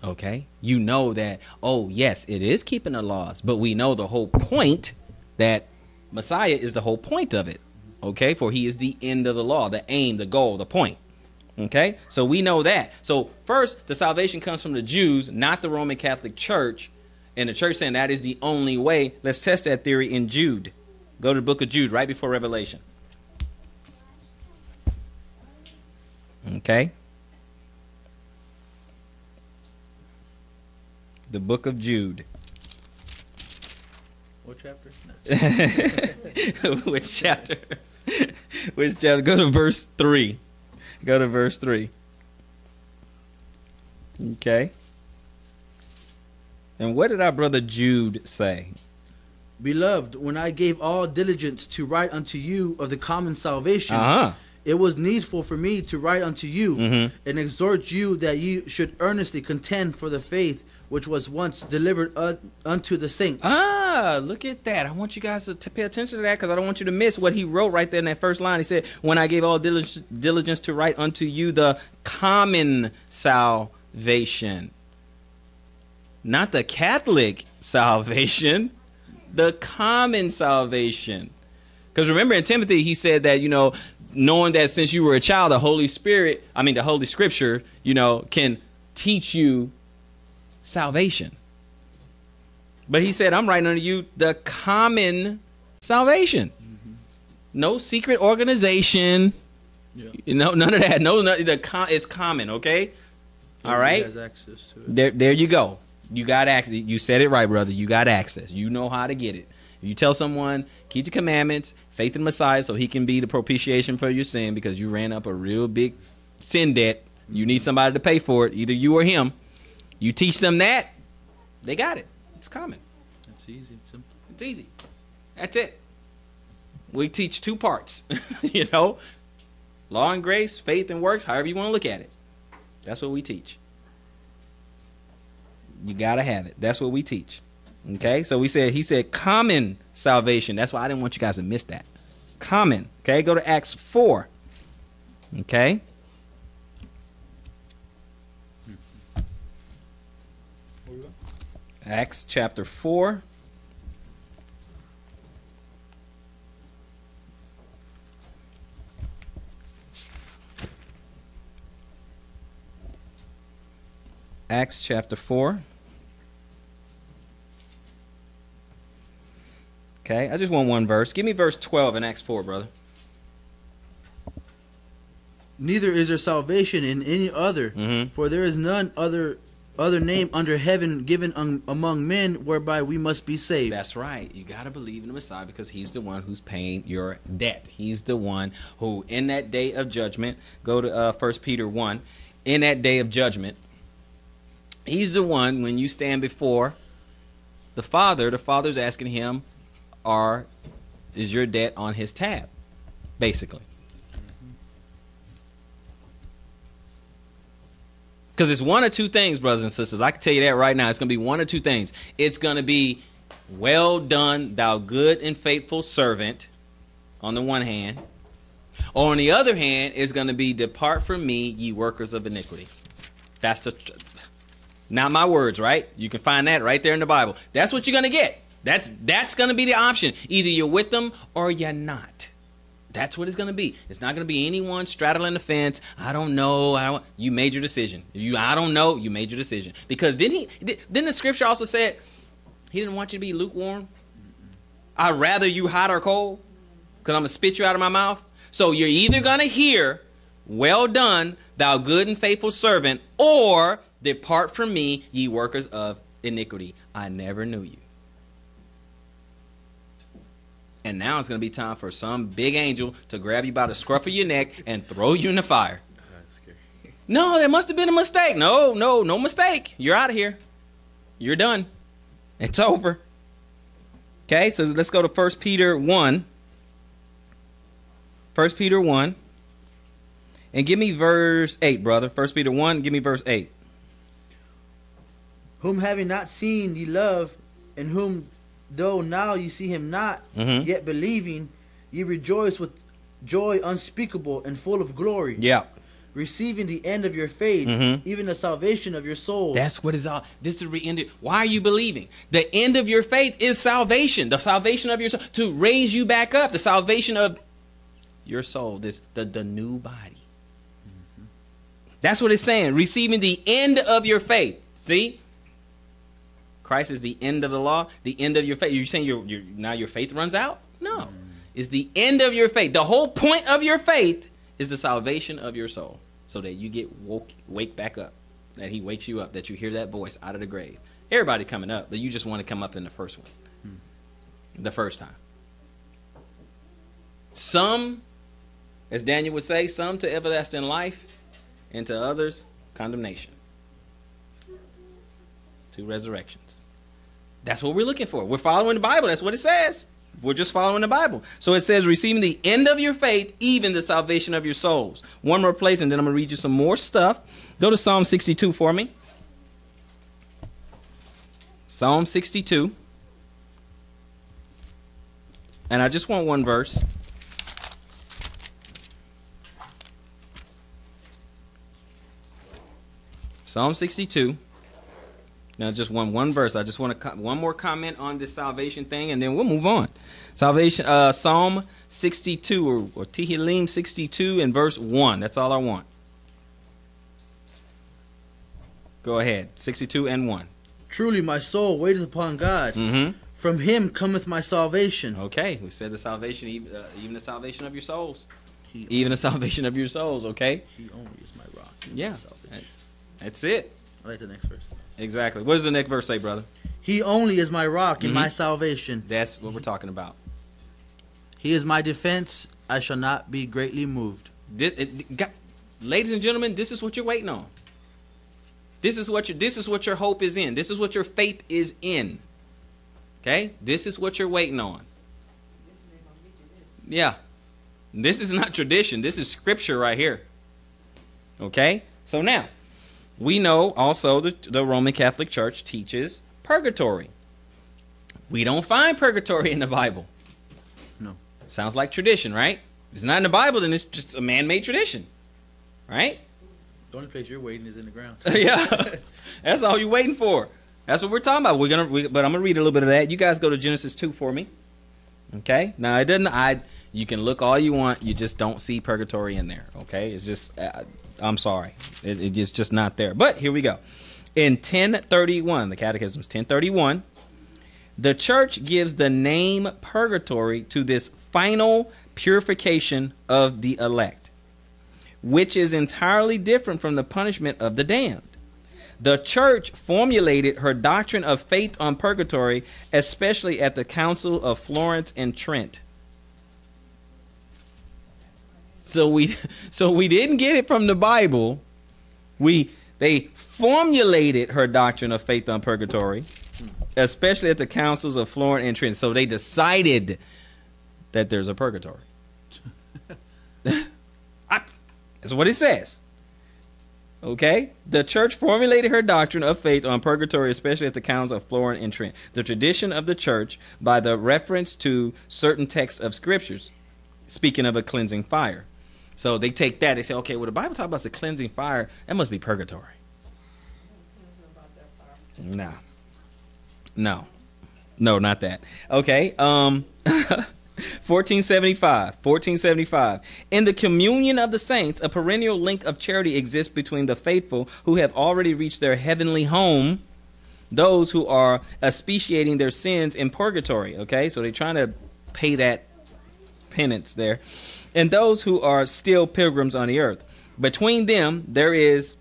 Okay? You know that, oh, yes, it is keeping the laws, but we know the whole point that Messiah is the whole point of it. Okay? For he is the end of the law, the aim, the goal, the point. Okay? So we know that. So first, the salvation comes from the Jews, not the Roman Catholic Church. And the church saying that is the only way. Let's test that theory in Jude. Go to the book of Jude right before Revelation. Okay? The book of Jude. what chapter? Which chapter? Which chapter? Go to verse 3. Go to verse 3. Okay. And what did our brother Jude say? Beloved, when I gave all diligence to write unto you of the common salvation, Uh huh. it was needful for me to write unto you Mhm. and exhort you that you should earnestly contend for the faith which was once delivered un- unto the saints. Ah, look at that. I want you guys to, pay attention to that because I don't want you to miss what he wrote right there in that first line. He said, When I gave all diligence to write unto you the common salvation. Not the Catholic salvation, the common salvation. Because remember in Timothy, he said that, you know, knowing that since you were a child, the Holy Spirit, I mean, the Holy Scripture, you know, can teach you salvation. But he said, I'm writing unto you the common salvation. Mm-hmm. No secret organization. Yeah. You know, none of that. No, no the com- it's common, okay? All right. has access to it. There, there you go. You got access. You said it right, brother. You got access. You know how to get it. You tell someone, keep the commandments, faith in Messiah, so he can be the propitiation for your sin because you ran up a real big sin debt. You need mm-hmm. somebody to pay for it, either you or him. You teach them that, they got it. It's common. It's easy. It's simple. It's easy. That's it. We teach two parts, you know, law and grace, faith and works, however you want to look at it. That's what we teach. You got to have it. That's what we teach. Okay? So we said, he said common salvation. That's why I didn't want you guys to miss that. Common. Okay? Go to Acts 4. Okay? Acts chapter 4. Acts chapter 4. Okay, I just want one verse. Give me verse 12 in Acts 4, brother. Neither is there salvation in any other, Mhm. for there is none other other name under heaven given um, among men whereby we must be saved. That's right. You got to believe in the Messiah because he's the one who's paying your debt. He's the one who, in that day of judgment, go to uh, 1 Peter 1, in that day of judgment, he's the one when you stand before the Father, the Father's asking him, are, is your debt on his tab? Basically. Because it's one or two things, brothers and sisters. I can tell you that right now. It's going to be one or two things. It's going to be, well done, thou good and faithful servant, on the one hand. Or on the other hand, it's going to be, depart from me, ye workers of iniquity. That's the, not my words, right? You can find that right there in the Bible. That's what you're going to get. That's that's going to be the option. Either you're with them or you're not. That's what it's going to be. It's not going to be anyone straddling the fence. I don't know. I don't. You made your decision. You, I don't know. You made your decision. Because didn't he? Didn't the scripture also said he didn't want you to be lukewarm? I'd rather you hot or cold, because I'm gonna spit you out of my mouth. So you're either gonna hear, "Well done, thou good and faithful servant," or "Depart from me, ye workers of iniquity. I never knew you." And now it's going to be time for some big angel to grab you by the scruff of your neck and throw you in the fire. No, there must have been a mistake. No, no, no mistake. You're out of here. You're done. It's over. Okay, so let's go to 1 Peter 1. 1 Peter 1. And give me verse 8, brother. 1 Peter 1, give me verse 8. Whom having not seen ye love, and whom though now you see him not, Mhm. yet believing, ye rejoice with joy unspeakable and full of glory, Yeah. receiving the end of your faith, Mhm. even the salvation of your soul. That's what is all. This is the end. Why are you believing? The end of your faith is salvation. The salvation of your soul to raise you back up. The salvation of your soul. This the the new body. That's what it's saying. Receiving the end of your faith. See, Christ is the end of the law. The end of your faith. You're saying your your now your faith runs out? No, mm. it's the end of your faith. The whole point of your faith is the salvation of your soul, so that you get woke wake back up that he wakes you up, that you hear that voice out of the grave. Everybody coming up, but you just want to come up in the first one, hmm. the first time. Some, as Daniel would say, some to everlasting life, and to others condemnation. Two resurrections. That's what we're looking for. We're following the Bible. That's what it says. We're just following the Bible. So it says, receiving the end of your faith, even the salvation of your souls. One more place, and then I'm going to read you some more stuff. Go to Psalm 62 for me. Psalm 62. And I just want one verse. Psalm 62. Now, just one one verse. I just want to co- one more comment on this salvation thing, and then we'll move on. Salvation, uh, Psalm 62 or, or Tehillim 62 and verse one. That's all I want. Go ahead, 62 and one. Truly my soul waiteth upon God. Mm-hmm. From him cometh my salvation. Okay, we said the salvation, even, uh, even the salvation of your souls, He, even the salvation of your souls. Okay, he only is my rock. Yeah. that's it. I like the next verse. Exactly. What does the next verse say, brother? He only is my rock and Mhm. my salvation. That's what we're talking about. He is my defense. I shall not be greatly moved. This, it, ladies and gentlemen, this is what you're waiting on. This is what your this is what your hope is in. This is what your faith is in. Okay? This is what you're waiting on. Yeah. This is not tradition. This is scripture right here. Okay? So now, we know also the, the Roman Catholic Church teaches purgatory. We don't find purgatory in the Bible. No. Sounds like tradition, right? If it's not in the Bible, then it's just a man made tradition. Right? The only place you're waiting is in the ground. yeah. That's all you're waiting for. That's what we're talking about. We're gonna, we, but I'm gonna read a little bit of that. You guys go to Genesis two for me. Okay. Now it doesn't. I. You can look all you want. You just don't see purgatory in there. Okay. It's just. Uh, I'm sorry. It, it- it's just not there. But here we go. In 1031, the Catechism's 1031. The church gives the name purgatory to this final purification of the elect, which is entirely different from the punishment of the damned. The church formulated her doctrine of faith on purgatory, especially at the Council of Florence and Trent. So we so we didn't get it from the Bible. We they formulated her doctrine of faith on purgatory, especially at the councils of Florence and Trent. So they decided that there's a purgatory. I, that's what it says. Okay? The church formulated her doctrine of faith on purgatory, especially at the councils of Florence and Trent. The tradition of the church by the reference to certain texts of scriptures, speaking of a cleansing fire. So they take that, they say, okay, well, the Bible talks about the cleansing fire, that must be purgatory. No. No. No, not that. Okay. Um 1475 1475 in the communion of the saints a perennial link of charity exists between the faithful who have already reached their heavenly home those who are expiating their sins in purgatory okay so they're trying to pay that penance there and those who are still pilgrims on the earth between them there is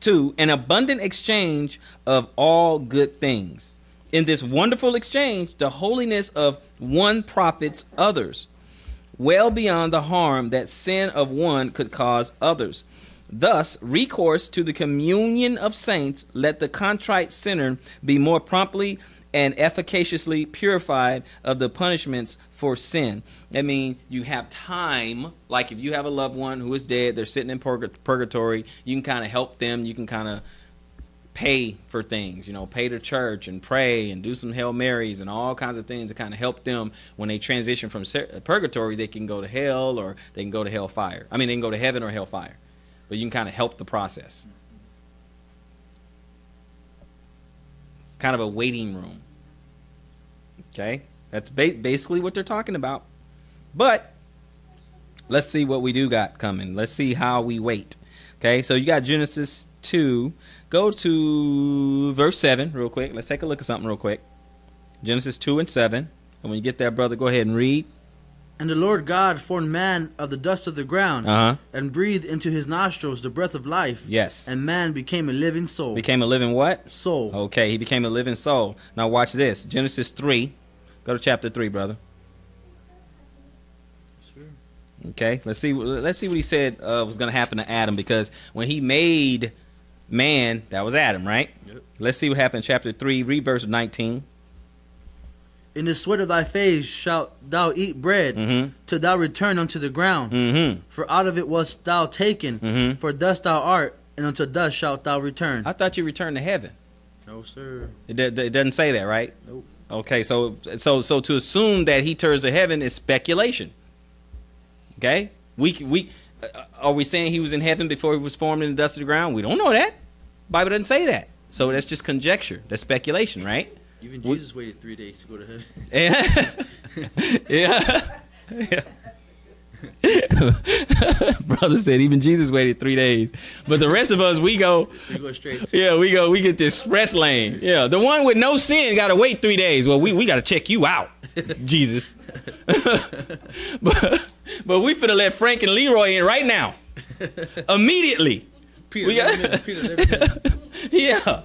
two an abundant exchange of all good things in this wonderful exchange, the holiness of one profits others, well beyond the harm that sin of one could cause others. Thus, recourse to the communion of saints, let the contrite sinner be more promptly and efficaciously purified of the punishments for sin. I mean, you have time, like if you have a loved one who is dead, they're sitting in purgatory, you can kind of help them, you can kind of pay for things, you know, pay to church and pray and do some Hail Marys and all kinds of things to kind of help them when they transition from purgatory, they can go to hell or they can go to hellfire. I mean, they can go to heaven or hellfire. But you can kind of help the process. Kind of a waiting room. Okay? That's ba- basically what they're talking about. But let's see what we do got coming. Let's see how we wait. Okay? So you got Genesis 2 Go to verse 7 real quick. Let's take a look at something real quick. Genesis 2 and 7. And when you get there, brother, go ahead and read. And the Lord God formed man of the dust of the ground uh-huh. and breathed into his nostrils the breath of life. Yes. And man became a living soul. Became a living what? Soul. Okay, he became a living soul. Now watch this. Genesis 3. Go to chapter 3, brother. Sure. Okay, let's see. Let's see what he said uh, was going to happen to Adam because when he made man, that was Adam, right? Yep. Let's see what happened in chapter 3, read verse 19. In the sweat of thy face shalt thou eat bread, mm-hmm. till thou return unto the ground. Mm-hmm. For out of it wast thou taken, mm-hmm. for dust thou art, and unto dust shalt thou return. I thought you returned to heaven. No, sir. It, it doesn't say that, right? Nope. Okay, so so so to assume that he turns to heaven is speculation. Okay, we we uh, are we saying he was in heaven before he was formed in the dust of the ground? We don't know that. Bible doesn't say that. So that's just conjecture. That's speculation, right? Even Jesus we, waited three days to go to heaven. Yeah. yeah. Brother said even Jesus waited three days, but the rest of us we go. We go straight. Yeah, we go. We get the express lane. Yeah, the one with no sin got to wait three days. Well, we we got to check you out, Jesus. but but we finna let Frank and Leroy in right now, immediately. Peter, we got, Peter yeah.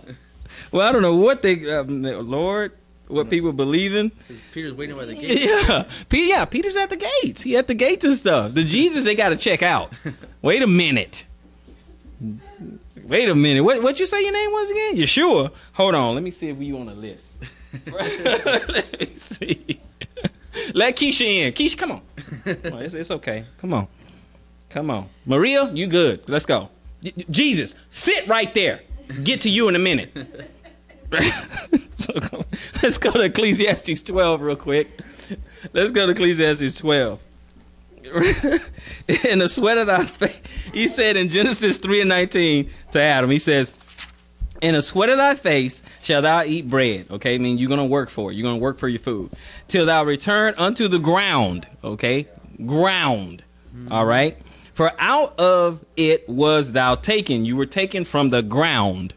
Well, I don't know what they, um, Lord, what people believe in. Peter's waiting by the gate. Yeah, Peter. Yeah, Peter's at the gates. He at the gates and stuff. The Jesus they got to check out. Wait a minute. Wait a minute. What what you say your name was again? You sure? Hold on. Let me see if we on the list. Let me see. Let Keisha in. Keisha, come on. Come on. It's, it's okay. Come on. Come on. Maria, you good. Let's go. Jesus, sit right there. Get to you in a minute. so let's go to Ecclesiastes 12 real quick. Let's go to Ecclesiastes 12. in the sweat of thy face, he said in Genesis 3 and 19 to Adam, he says, in the sweat of thy face shall thou eat bread. Okay, I mean you're gonna work for it. You're gonna work for your food till thou return unto the ground. Okay, ground. Mm-hmm. All right. For out of it was thou taken. You were taken from the ground.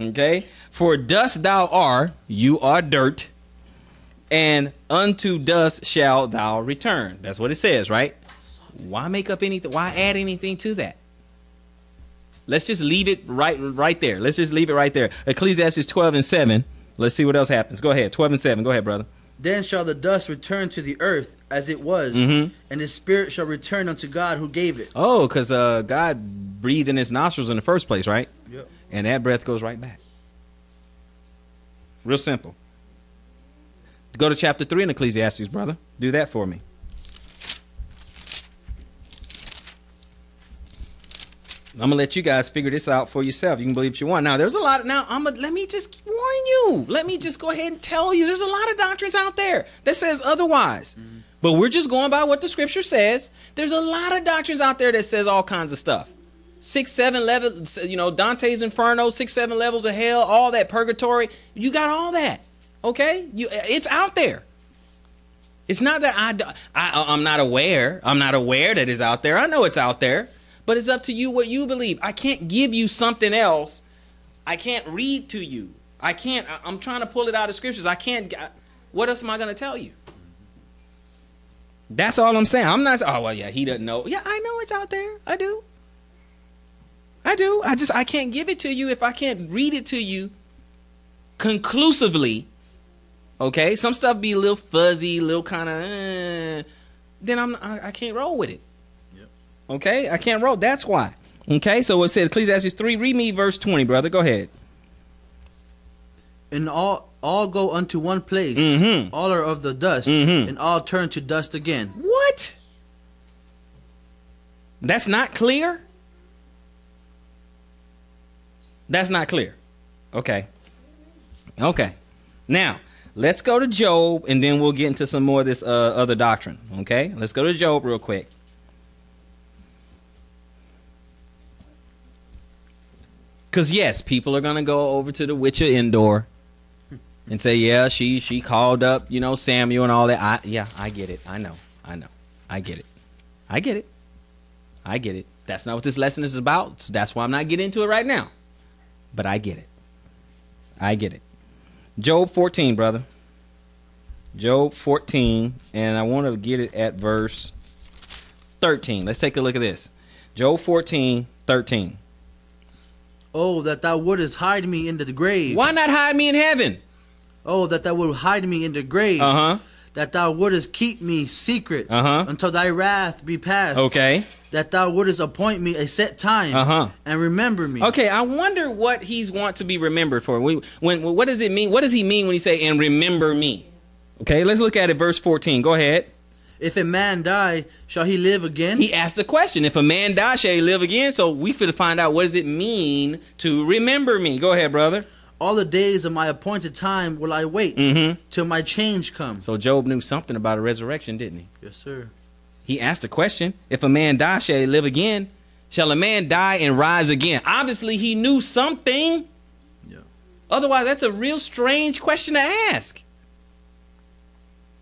Okay? For dust thou art, you are dirt, and unto dust shall thou return. That's what it says, right? Why make up anything? Why add anything to that? Let's just leave it right right there. Let's just leave it right there. Ecclesiastes 12 and 7. Let's see what else happens. Go ahead. 12 and 7. Go ahead, brother. Then shall the dust return to the earth as it was, mm-hmm. and his spirit shall return unto God who gave it. Oh, because uh, God breathed in his nostrils in the first place, right? Yep. And that breath goes right back. Real simple. Go to chapter 3 in Ecclesiastes, brother. Do that for me. I'm gonna let you guys figure this out for yourself. You can believe what you want. Now, there's a lot. Of, now, I'm gonna let me just warn you. Let me just go ahead and tell you. There's a lot of doctrines out there that says otherwise. Mm-hmm. But we're just going by what the scripture says. There's a lot of doctrines out there that says all kinds of stuff. Six, seven levels. You know, Dante's Inferno, six, seven levels of hell, all that purgatory. You got all that. Okay, you. Uh, it's out there. It's not that I, I I'm not aware. I'm not aware that it's out there. I know it's out there, but it's up to you what you believe. I can't give you something else. I can't read to you. I can't. I- I'm trying to pull it out of scriptures. I can't. I- What else am I going to tell you? That's all I'm saying. I'm not. Oh well, yeah, he doesn't know. Yeah, I know it's out there. I do. I do. I just I can't give it to you if I can't read it to you conclusively. Okay, some stuff be a little fuzzy, a little kind of. Eh, then I'm I, I can't roll with it. Yep. Okay, I can't roll. That's why. Okay, so it said Ecclesiastes three. Read me verse twenty, brother. Go ahead. And all all go unto one place. Mhm. All are of the dust, Mhm. and all turn to dust again. What? That's not clear? That's not clear. Okay. Okay. Now, let's go to Job and then we'll get into some more of this uh, other doctrine. Okay? Let's go to Job real quick. Because, yes, people are going to go over to the Witch of Endor and say, yeah, she she called up, you know, Samuel and all that. I, yeah, I get it. I know. I know. I get it. I get it. I get it. That's not what this lesson is about. So that's why I'm not getting into it right now. But I get it. I get it. Job 14, brother. Job 14, and I want to get it at verse 13. Let's take a look at this. Job 14, 13. Oh, that thou wouldest hide me in the grave. Why not hide me in heaven? Oh, that thou would hide me in the grave. Uh huh. That thou wouldest keep me secret Uh-huh. until thy wrath be past. Okay. That thou wouldest appoint me a set time Uh-huh. and remember me. Okay, I wonder what he's want to be remembered for. We, when what does it mean? What does he mean when he say and remember me? Okay, let's look at it. Verse fourteen. Go ahead. If a man die, shall he live again? He asked the question: If a man die, shall he live again? So we fit to find out what does it mean to remember me. Go ahead, brother. All the days of my appointed time will I wait Mhm. till my change comes. So Job knew something about a resurrection, didn't he? Yes, sir. He asked the question: If a man die, shall he live again? Shall a man die and rise again? Obviously, he knew something. Yeah. Otherwise, that's a real strange question to ask.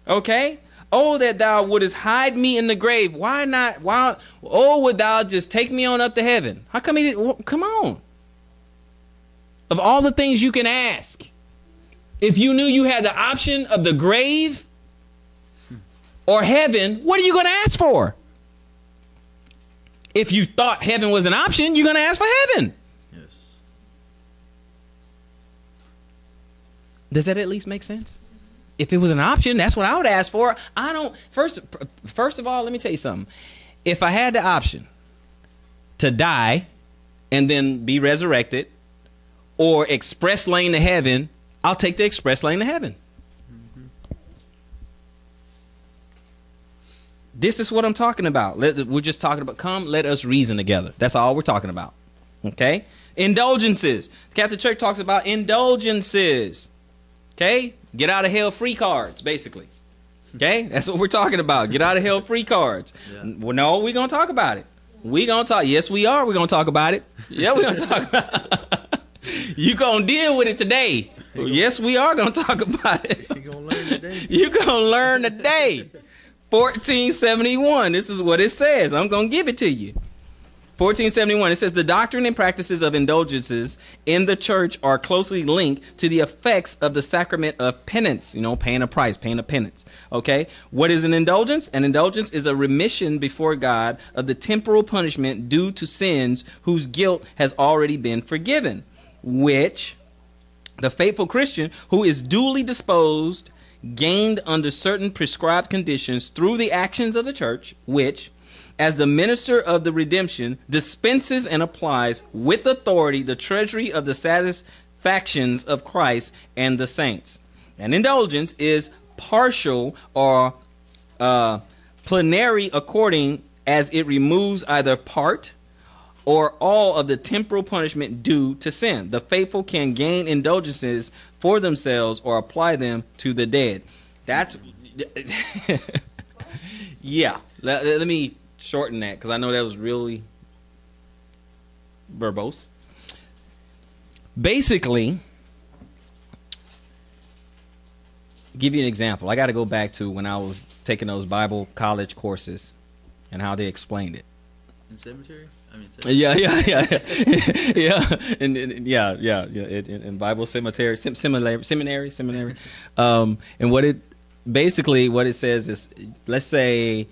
Okay? Oh, that thou wouldest hide me in the grave. Why not? Why? Oh, would thou just take me on up to heaven? How come he didn't? wh- Come on. Of all the things you can ask, if you knew you had the option of the grave or heaven, what are you going to ask for? If you thought heaven was an option, you're going to ask for heaven. Yes. Does that at least make sense? If it was an option, that's what I would ask for. I don't first first of all, let me tell you something. If I had the option to die and then be resurrected or express lane to heaven, I'll take the express lane to heaven. This is what I'm talking about. Let, we're just talking about come, let us reason together. That's all we're talking about. Okay? Indulgences. The Catholic Church talks about indulgences. Okay? Get out of hell free cards, basically. Okay? That's what we're talking about. Get out of hell free cards. Yeah. Well, no, we're going to talk about it. We're going to talk. Yes, we are. We're going to talk about it. Yeah, we're going to talk about it. You going to deal with it today. Yes, we are going to talk about it. You gonna learn today? you going to learn today. 1471. This is what it says. I'm going to give it to you. 1471 it says the doctrine and practices of indulgences in the church are closely linked to the effects of the sacrament of penance you know paying a price paying a penance okay what is an indulgence an indulgence is a remission before god of the temporal punishment due to sins whose guilt has already been forgiven which the faithful Christian who is duly disposed gained under certain prescribed conditions through the actions of the church, which, as the minister of the redemption, dispenses and applies with authority the treasury of the satisfactions of Christ and the saints. An indulgence is partial or uh, plenary according as it removes either part or all of the temporal punishment due to sin. The faithful can gain indulgences for themselves or apply them to the dead. That's yeah. Let, let me shorten that because I know that was really verbose. Basically, give you an example. I got to go back to when I was taking those Bible college courses and how they explained it. In cemetery? Mean, Yeah, yeah, yeah, yeah, and, and yeah, yeah, yeah. In, in Bible cemetery, sem- seminary, seminary, seminary. Um, and what it basically what it says is, let's say,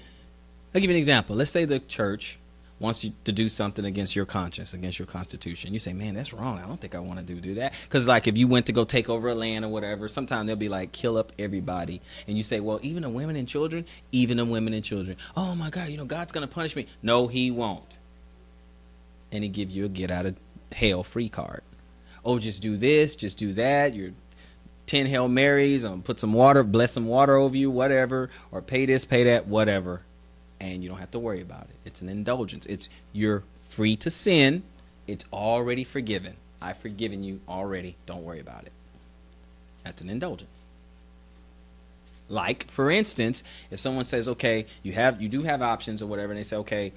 I'll give you an example. Let's say the church wants you to do something against your conscience, against your constitution. You say, man, that's wrong. I don't think I want to do do that. Because like if you went to go take over a land or whatever, sometimes they'll be like, kill up everybody. And you say, well, even the women and children, even the women and children. Oh my God, you know, God's going to punish me. No, he won't. And he give you a get out of hell free card. Oh, just do this, just do that. You're 10 Hail Marys, um, put some water, bless some water over you, whatever, or pay this, pay that, whatever and you don't have to worry about it. It's an indulgence. It's you're free to sin. It's already forgiven. I've forgiven you already. Don't worry about it. That's an indulgence. Like, for instance, if someone says, "Okay, you have you do have options or whatever," and they say, "Okay,"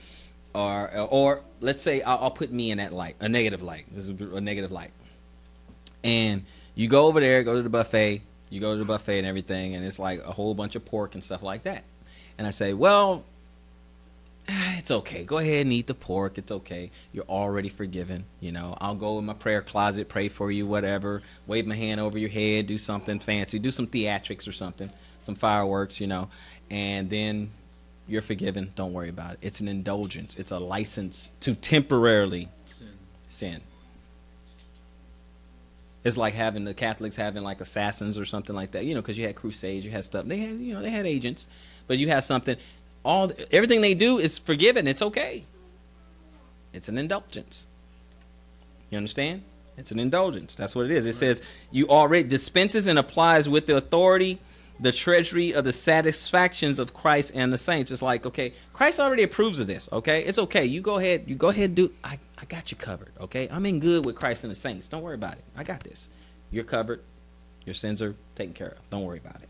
or uh, or let's say I'll, I'll put me in that light, a negative light. This is a negative light, and you go over there, go to the buffet, you go to the buffet and everything, and it's like a whole bunch of pork and stuff like that. And I say, well, it's okay. Go ahead and eat the pork. It's okay. You're already forgiven. You know, I'll go in my prayer closet, pray for you, whatever. Wave my hand over your head, do something fancy, do some theatrics or something, some fireworks, you know, and then you're forgiven. Don't worry about it. It's an indulgence. It's a license to temporarily sin. sin. It's like having the Catholics having like assassins or something like that, you know, because you had crusades, you had stuff. They had, you know, they had agents, but you have something all everything they do is forgiven. It's okay. It's an indulgence. You understand? It's an indulgence. That's what it is. It says you already dispenses and applies with the authority the treasury of the satisfactions of Christ and the saints. It's like, okay, Christ already approves of this. Okay, it's okay. You go ahead. You go ahead and do. I I got you covered. Okay, I'm in good with Christ and the saints. Don't worry about it. I got this. You're covered. Your sins are taken care of. Don't worry about it.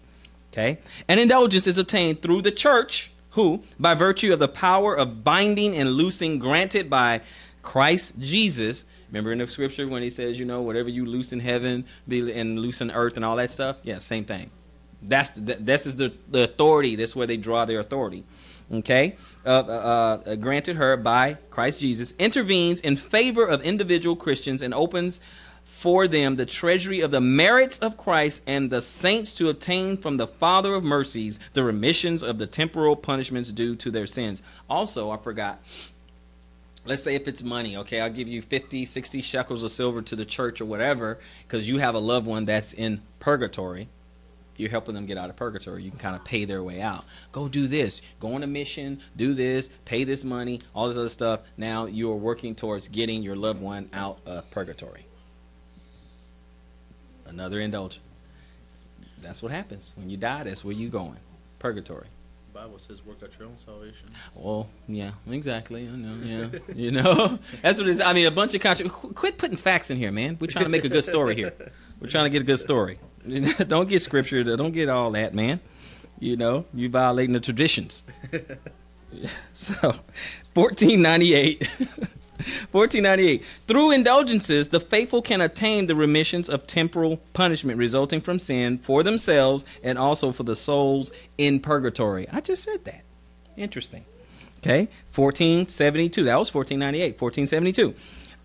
Okay, and indulgence is obtained through the church who, by virtue of the power of binding and loosing granted by Christ Jesus, remember in the scripture when he says, you know, whatever you loose in heaven be and loose in earth and all that stuff? Yeah, same thing. That's this is the, the authority. That's where they draw their authority. Okay, uh, uh, uh, granted her by Christ Jesus intervenes in favor of individual Christians and opens for them the treasury of the merits of Christ and the saints to obtain from the Father of mercies the remissions of the temporal punishments due to their sins. Also, I forgot. Let's say if it's money, okay, I'll give you 50, 60 shekels of silver to the church or whatever because you have a loved one that's in purgatory. You're helping them get out of purgatory. You can kind of pay their way out. Go do this. Go on a mission. Do this. Pay this money. All this other stuff. Now you are working towards getting your loved one out of purgatory. Another indulgence. That's what happens when you die. That's where you going, purgatory. The Bible says, "Work out your own salvation." Well, yeah, exactly. I know. Yeah, you know, that's what it is. I mean, a bunch of contra- Quit putting facts in here, man. We're trying to make a good story here. We're trying to get a good story. don't get scripture. Don't get all that, man. You know, you violating the traditions. so, 1498. 1498. Through indulgences, the faithful can attain the remissions of temporal punishment resulting from sin for themselves and also for the souls in purgatory. I just said that. Interesting. Okay. 1472. That was 1498. 1472.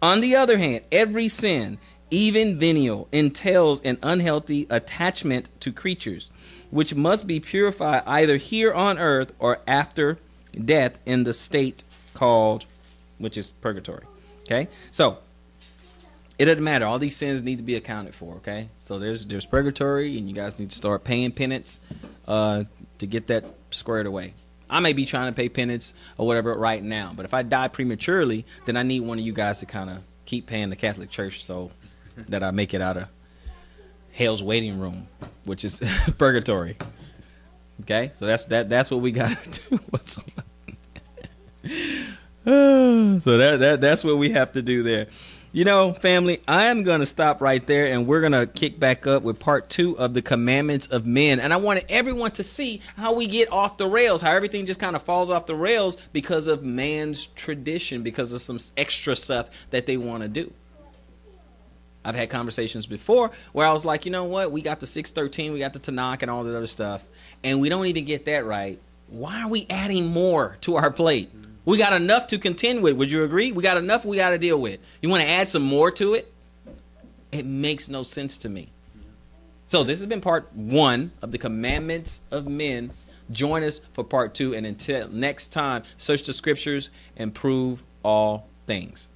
On the other hand, every sin, even venial, entails an unhealthy attachment to creatures, which must be purified either here on earth or after death in the state called which is purgatory. Okay, so it doesn't matter. All these sins need to be accounted for. Okay, so there's there's purgatory, and you guys need to start paying penance uh, to get that squared away. I may be trying to pay penance or whatever right now, but if I die prematurely, then I need one of you guys to kind of keep paying the Catholic Church so that I make it out of hell's waiting room, which is purgatory. Okay, so that's that. That's what we got to do. so that, that that's what we have to do there. You know, family, I am going to stop right there and we're going to kick back up with part two of the commandments of men. And I wanted everyone to see how we get off the rails, how everything just kind of falls off the rails because of man's tradition, because of some extra stuff that they want to do. I've had conversations before where I was like, you know what? We got the 613, we got the Tanakh and all that other stuff, and we don't even get that right. Why are we adding more to our plate? We got enough to contend with. Would you agree? We got enough we got to deal with. You want to add some more to it? It makes no sense to me. So this has been part one of the commandments of men. Join us for part two, and until next time, search the scriptures and prove all things.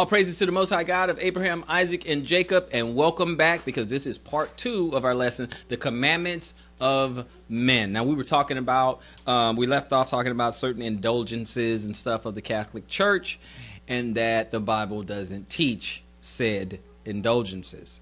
All praises to the Most High God of Abraham, Isaac, and Jacob, and welcome back because this is part two of our lesson, the commandments of men. Now, we were talking about, um, we left off talking about certain indulgences and stuff of the Catholic Church, and that the Bible doesn't teach said indulgences.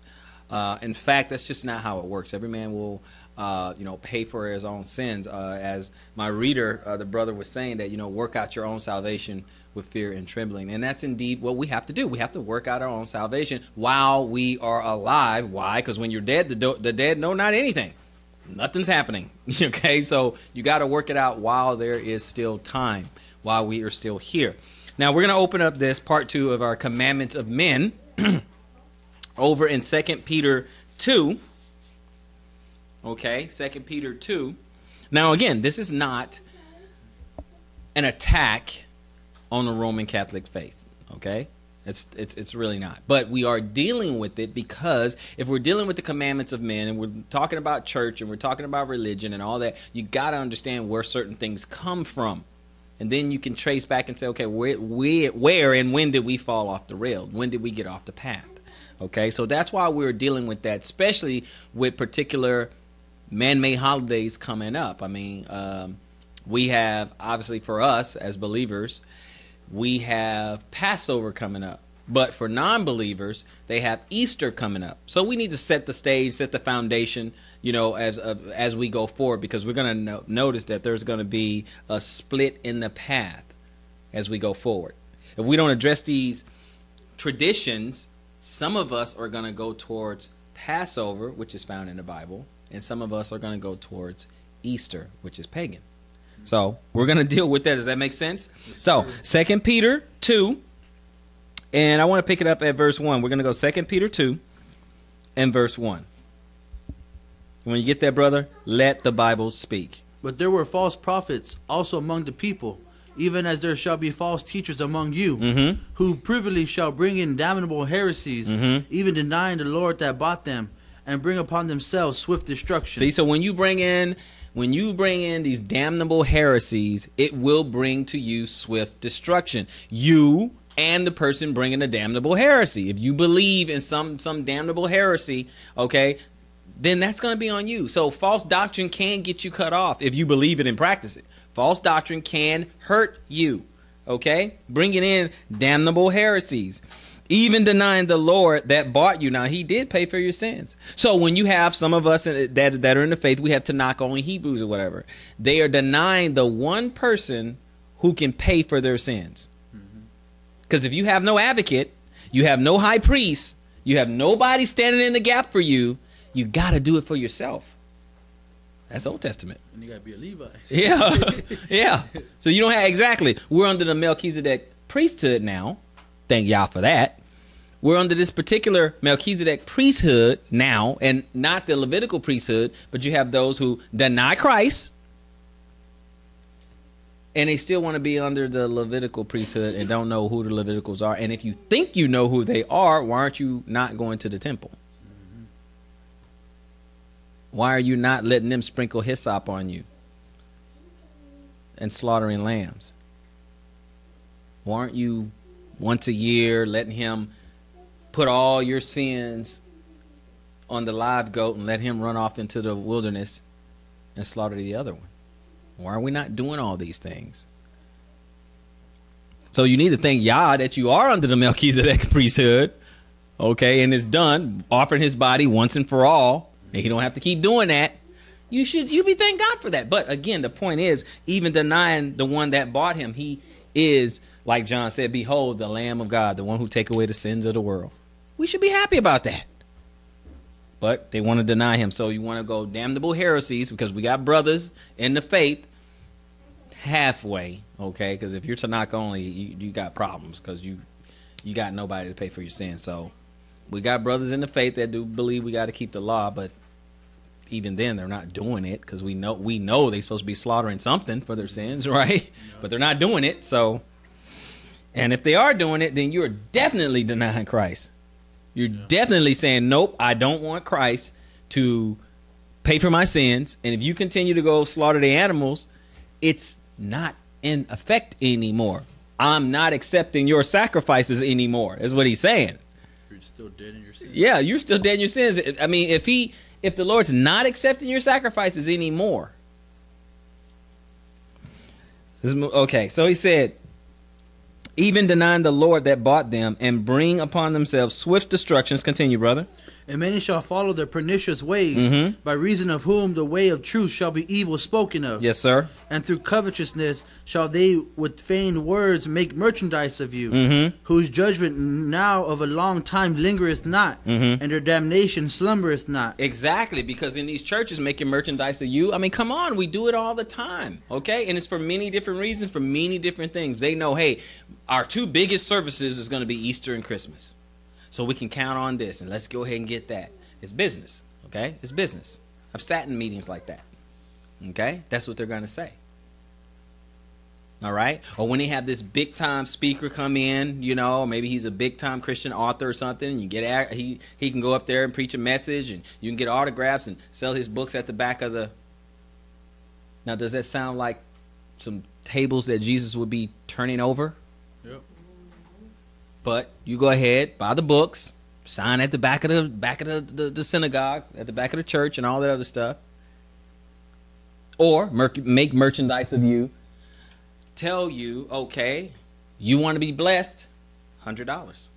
Uh, in fact, that's just not how it works. Every man will. Uh, you know, pay for his own sins. Uh, as my reader, uh, the brother was saying that, you know, work out your own salvation with fear and trembling. And that's indeed what we have to do. We have to work out our own salvation while we are alive. Why? Because when you're dead, the, do- the dead know not anything. Nothing's happening. okay, so you got to work it out while there is still time, while we are still here. Now we're going to open up this part two of our commandments of men over in Second Peter two. Okay, Second Peter two. Now again, this is not an attack on the Roman Catholic faith. Okay, it's it's it's really not. But we are dealing with it because if we're dealing with the commandments of men and we're talking about church and we're talking about religion and all that, you got to understand where certain things come from. And then you can trace back and say, okay, where, where, where and when did we fall off the rail? When did we get off the path? Okay, so that's why we're dealing with that, especially with particular man-made holidays coming up. I mean, um, we have obviously for us as believers, we have Passover coming up. But for non believers, they have Easter coming up. So we need to set the stage, set the foundation, you know, as uh, as we go forward, because we're going to no- notice that there's going to be a split in the path as we go forward. If we don't address these traditions, some of us are going to go towards Passover, which is found in the Bible, and some of us are going to go towards Easter, which is pagan. So we're gonna deal with that. Does that make sense? So Second Peter two, and I want to pick it up at verse one. We're gonna go Second Peter two, and verse one. When you get there, brother, let the Bible speak. But there were false prophets also among the people, even as there shall be false teachers among you, Mhm. who privily shall bring in damnable heresies, Mhm. even denying the Lord that bought them, and bring upon themselves swift destruction. See, so when you bring in when you bring in these damnable heresies, it will bring to you swift destruction. You and the person bringing the damnable heresy. If you believe in some some damnable heresy, okay, then that's going to be on you. So false doctrine can get you cut off if you believe it and practice it. False doctrine can hurt you. Okay? Bringing in damnable heresies. Even denying the Lord that bought you. Now, he did pay for your sins. So when you have some of us that, that are in the faith, we have Tanakh only Hebrews or whatever. They are denying the one person who can pay for their sins. Because if you have no advocate, you have no high priest, you have nobody standing in the gap for you, you got to do it for yourself. That's Old Testament. and you gotta be a Levi. Yeah, yeah. So you don't have exactly. We're under the Melchizedek priesthood now. Thank y'all for that. We're under this particular Melchizedek priesthood now, and not the Levitical priesthood, but you have those who deny Christ, and they still want to be under the Levitical priesthood and don't know who the Leviticals are. And if you think you know who they are, why aren't you not going to the temple? Why are you not letting them sprinkle hyssop on you and slaughtering lambs? Why aren't you once a year letting him put all your sins on the live goat and let him run off into the wilderness and slaughter the other one? Why are we not doing all these things? So you need to thank Yah that you are under the Melchizedek priesthood, okay, and it's done, offering his body once and for all, and he don't have to keep doing that. You should you be thank God for that. But again, the point is, even denying the one that bought him, he is like John said, "Behold, the Lamb of God, the one who take away the sins of the world." We should be happy about that. But they want to deny him, so you want to go damnable heresies because we got brothers in the faith halfway, okay? Because if you're Tanakh only, you, you got problems because you you got nobody to pay for your sins. So we got brothers in the faith that do believe we got to keep the law, but even then they're not doing it because we know we know they're supposed to be slaughtering something for their sins, right? But they're not doing it. So, and if they are doing it, then you're definitely denying Christ. You're definitely saying, nope, I don't want Christ to pay for my sins. And if you continue to go slaughter the animals, it's not in effect anymore. I'm not accepting your sacrifices anymore, is what he's saying. You're still dead in your sins. Yeah, you're still dead in your sins. I mean, if he if the Lord's not accepting your sacrifices anymore. This is, okay, so he said, even denying the Lord that bought them and bring upon themselves swift destructions. Continue, brother. And many shall follow their pernicious ways, Mhm. by reason of whom the way of truth shall be evil spoken of. Yes, sir. And through covetousness shall they with feigned words make merchandise of you, Mm-hmm. whose judgment now of a long time lingereth not, Mhm. and their damnation slumbereth not. Exactly, because in these churches making merchandise of you, I mean, come on, we do it all the time, okay? And it's for many different reasons, for many different things. They know, hey, our two biggest services is going to be Easter and Christmas. So we can count on this and let's go ahead and get that. It's business, okay? It's business. I've sat in meetings like that, okay? That's what they're going to say. All right. Or when they have this big time speaker come in, you know, maybe he's a big time Christian author or something. And you get he he can go up there and preach a message, and you can get autographs and sell his books at the back of the. Now, does that sound like some tables that Jesus would be turning over? Yep. But you go ahead, buy the books, sign at the back of the back of the, the, the synagogue, at the back of the church, and all that other stuff. Or mer- make merchandise of you. Tell you, okay, you want to be blessed, hundred dollars.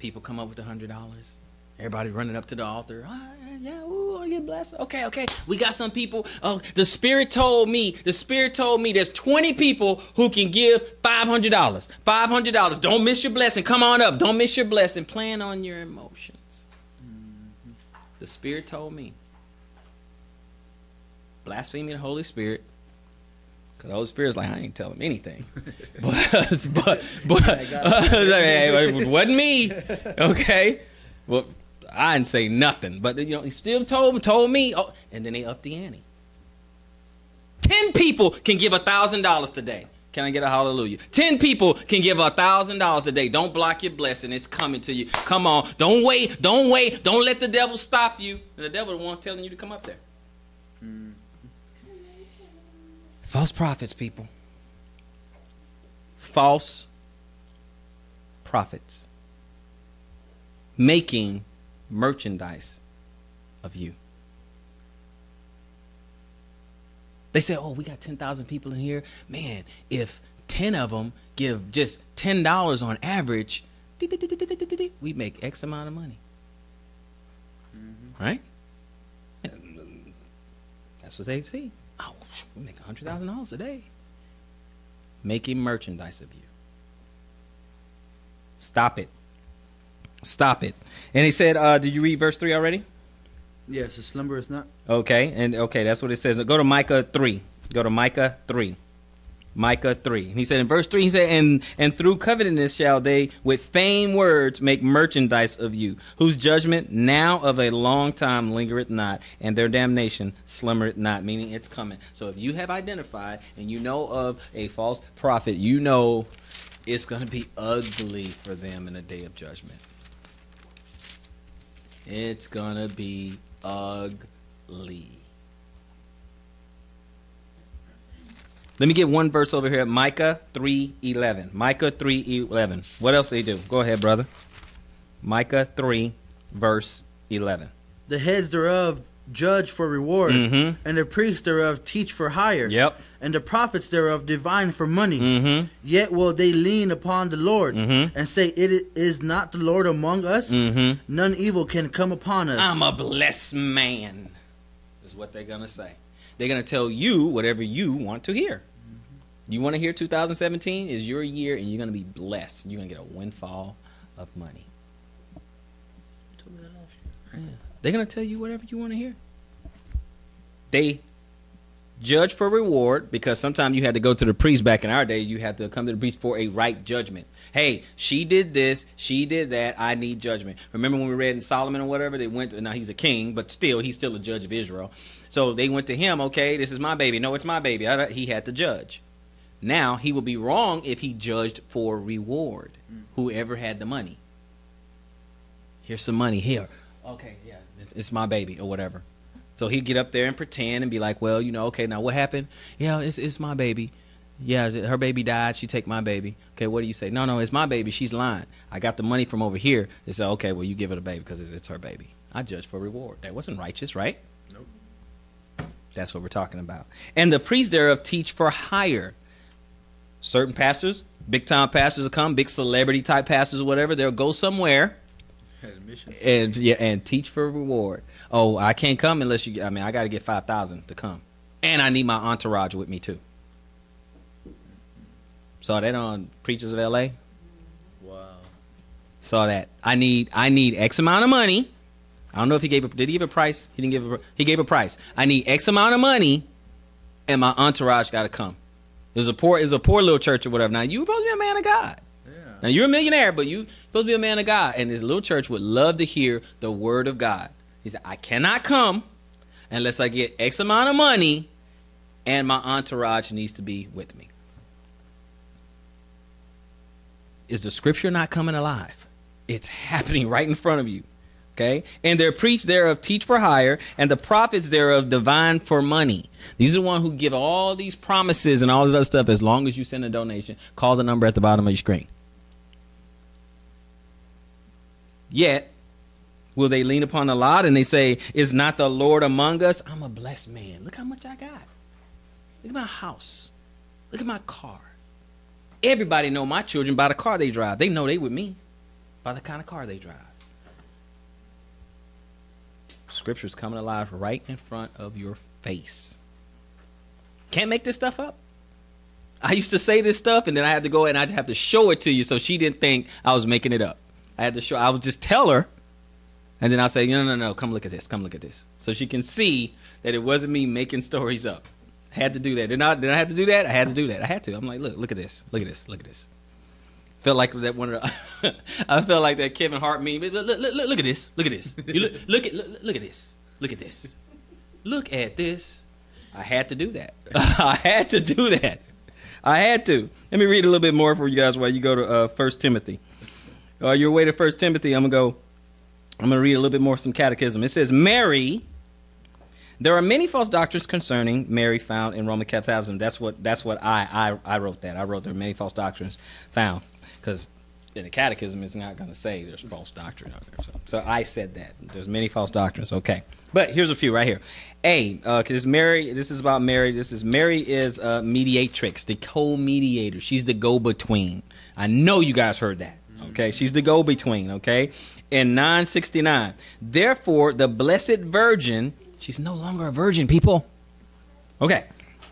People come up with a hundred dollars. Everybody running up to the altar. Ah, yeah, ooh, I get blessed. Okay, okay. We got some people. Oh, the Spirit told me. The Spirit told me there's 20 people who can give $500. $500. Don't miss your blessing. Come on up. Don't miss your blessing. Plan on your emotions. The Spirit told me. Blaspheming the Holy Spirit. Cause the Holy Spirit's like, I ain't tell him anything. but but but it wasn't me. Okay. Well, I didn't say nothing, but you know, he still told told me. Oh, and then they upped the ante. Ten people can give a thousand dollars today. Can I get a hallelujah? Ten people can give a thousand dollars today. Don't block your blessing. It's coming to you. Come on. Don't wait. Don't wait. Don't let the devil stop you. And the devil the one telling you to come up there. Hmm. False prophets, people. False prophets. Making merchandise of you. They say, oh, we got 10,000 people in here. Man, if 10 of them give just $10 on average, we make X amount of money. Mm-hmm. Right? And That's what they see. Oh, we make $100,000 a day. Making merchandise of you. Stop it. Stop it. And he said, uh, did you read verse 3 already? Yes, it slumbereth not. Okay, and okay, that's what it says. Go to Micah 3. Go to Micah 3. Micah 3. He said in verse 3, he said, And and through covetousness shall they with feigned words make merchandise of you, whose judgment now of a long time lingereth not, and their damnation slumbereth not, meaning it's coming. So if you have identified and you know of a false prophet, you know it's going to be ugly for them in the day of judgment. It's to be ugly. Let me get one verse over here. Micah 3:11. Micah 3:11. What else they do? Go ahead, brother. Micah 3 verse 11. The heads thereof judge for reward, Mhm. and the priests thereof teach for hire, Yep. And the prophets thereof divine for money. Mhm. Yet will they lean upon the Lord Mhm. and say, It is not the Lord among us. Mhm. None evil can come upon us." I'm a blessed man. Is what they're going to say. They're going to tell you whatever you want to hear. You want to hear 2017 is your year and you're going to be blessed. You're going to get a windfall of money. Yeah. They're going to tell you whatever you want to hear. They judge for reward because sometimes you had to go to the priest back in our day. You had to come to the priest for a right judgment. Hey, she did this, she did that. I need judgment. Remember when we read in Solomon or whatever? They went. To, now he's a king, but still, he's still a judge of Israel. So they went to him. Okay, this is my baby. No, it's my baby. he had to judge. Now he would be wrong if he judged for reward. Whoever had the money. Here's some money here. Okay, yeah, it's my baby or whatever. So he'd get up there and pretend and be like, well, you know, okay, now what happened? Yeah, it's, it's my baby. Yeah, her baby died. She take my baby. Okay, what do you say? No, no, it's my baby. She's lying. I got the money from over here. They said, okay, well, you give her a baby because it's her baby. I judge for reward. That wasn't righteous, right? Nope. That's what we're talking about. And the priests thereof teach for hire. Certain pastors, big time pastors will come, big celebrity type pastors or whatever. They'll go somewhere and yeah, and teach for reward. Oh, I can't come unless you. I mean, I got to get five thousand to come, and I need my entourage with me too. Saw that on Preachers of L.A. Wow. Saw that. I need I need X amount of money. I don't know if he gave a did he give a price? He didn't give a he gave a price. I need X amount of money, and my entourage got to come. It was a poor it was a poor little church or whatever. Now you supposed to be a man of God. Now you're a millionaire, but you supposed to be a man of God, and this little church would love to hear the word of God. He said, "I cannot come unless I get X amount of money, and my entourage needs to be with me." Is the scripture not coming alive? It's happening right in front of you. Okay? And their preach thereof teach for hire, and the prophets thereof divine for money. These are the one who give all these promises and all this other stuff as long as you send a donation. Call the number at the bottom of your screen. Yet, will they lean upon the lot and they say, Is not the Lord among us? I'm a blessed man. Look how much I got. Look at my house. Look at my car. Everybody know my children by the car they drive. They know they with me by the kind of car they drive. Scripture's coming alive right in front of your face. Can't make this stuff up. I used to say this stuff and then I had to go and I'd have to show it to you so she didn't think I was making it up. I had to show. I would just tell her, and then I'll say, no, no, no, come look at this. Come look at this, so she can see that it wasn't me making stories up. I had to do that. Did I? Did I have to do that? I had to do that. I had to. I'm like, look, look at this. Look at this. Look at this. Felt like that one of the. I felt like that Kevin Hart meme. Look, look, look, look at this. Look at this. You look, look at look, look at this. Look at this. Look at this. I had to do that. I had to do that. I had to. Let me read a little bit more for you guys while you go to uh, First Timothy uh, your way to First Timothy, I'm gonna go. I'm gonna read a little bit more some catechism. It says Mary. There are many false doctrines concerning Mary found in Roman Catholicism. That's what that's what I I, I wrote that. I wrote there are many false doctrines found because in the catechism it's not going to say there's false doctrine out there. So, so I said that there's many false doctrines. Okay, but here's a few right here. A, because uh, Mary. This is about Mary. This is Mary is a mediatrix, the co-mediator. She's the go-between. I know you guys heard that. Okay, she's the go between. Okay, in 969. Therefore, the Blessed Virgin, she's no longer a virgin, people. Okay,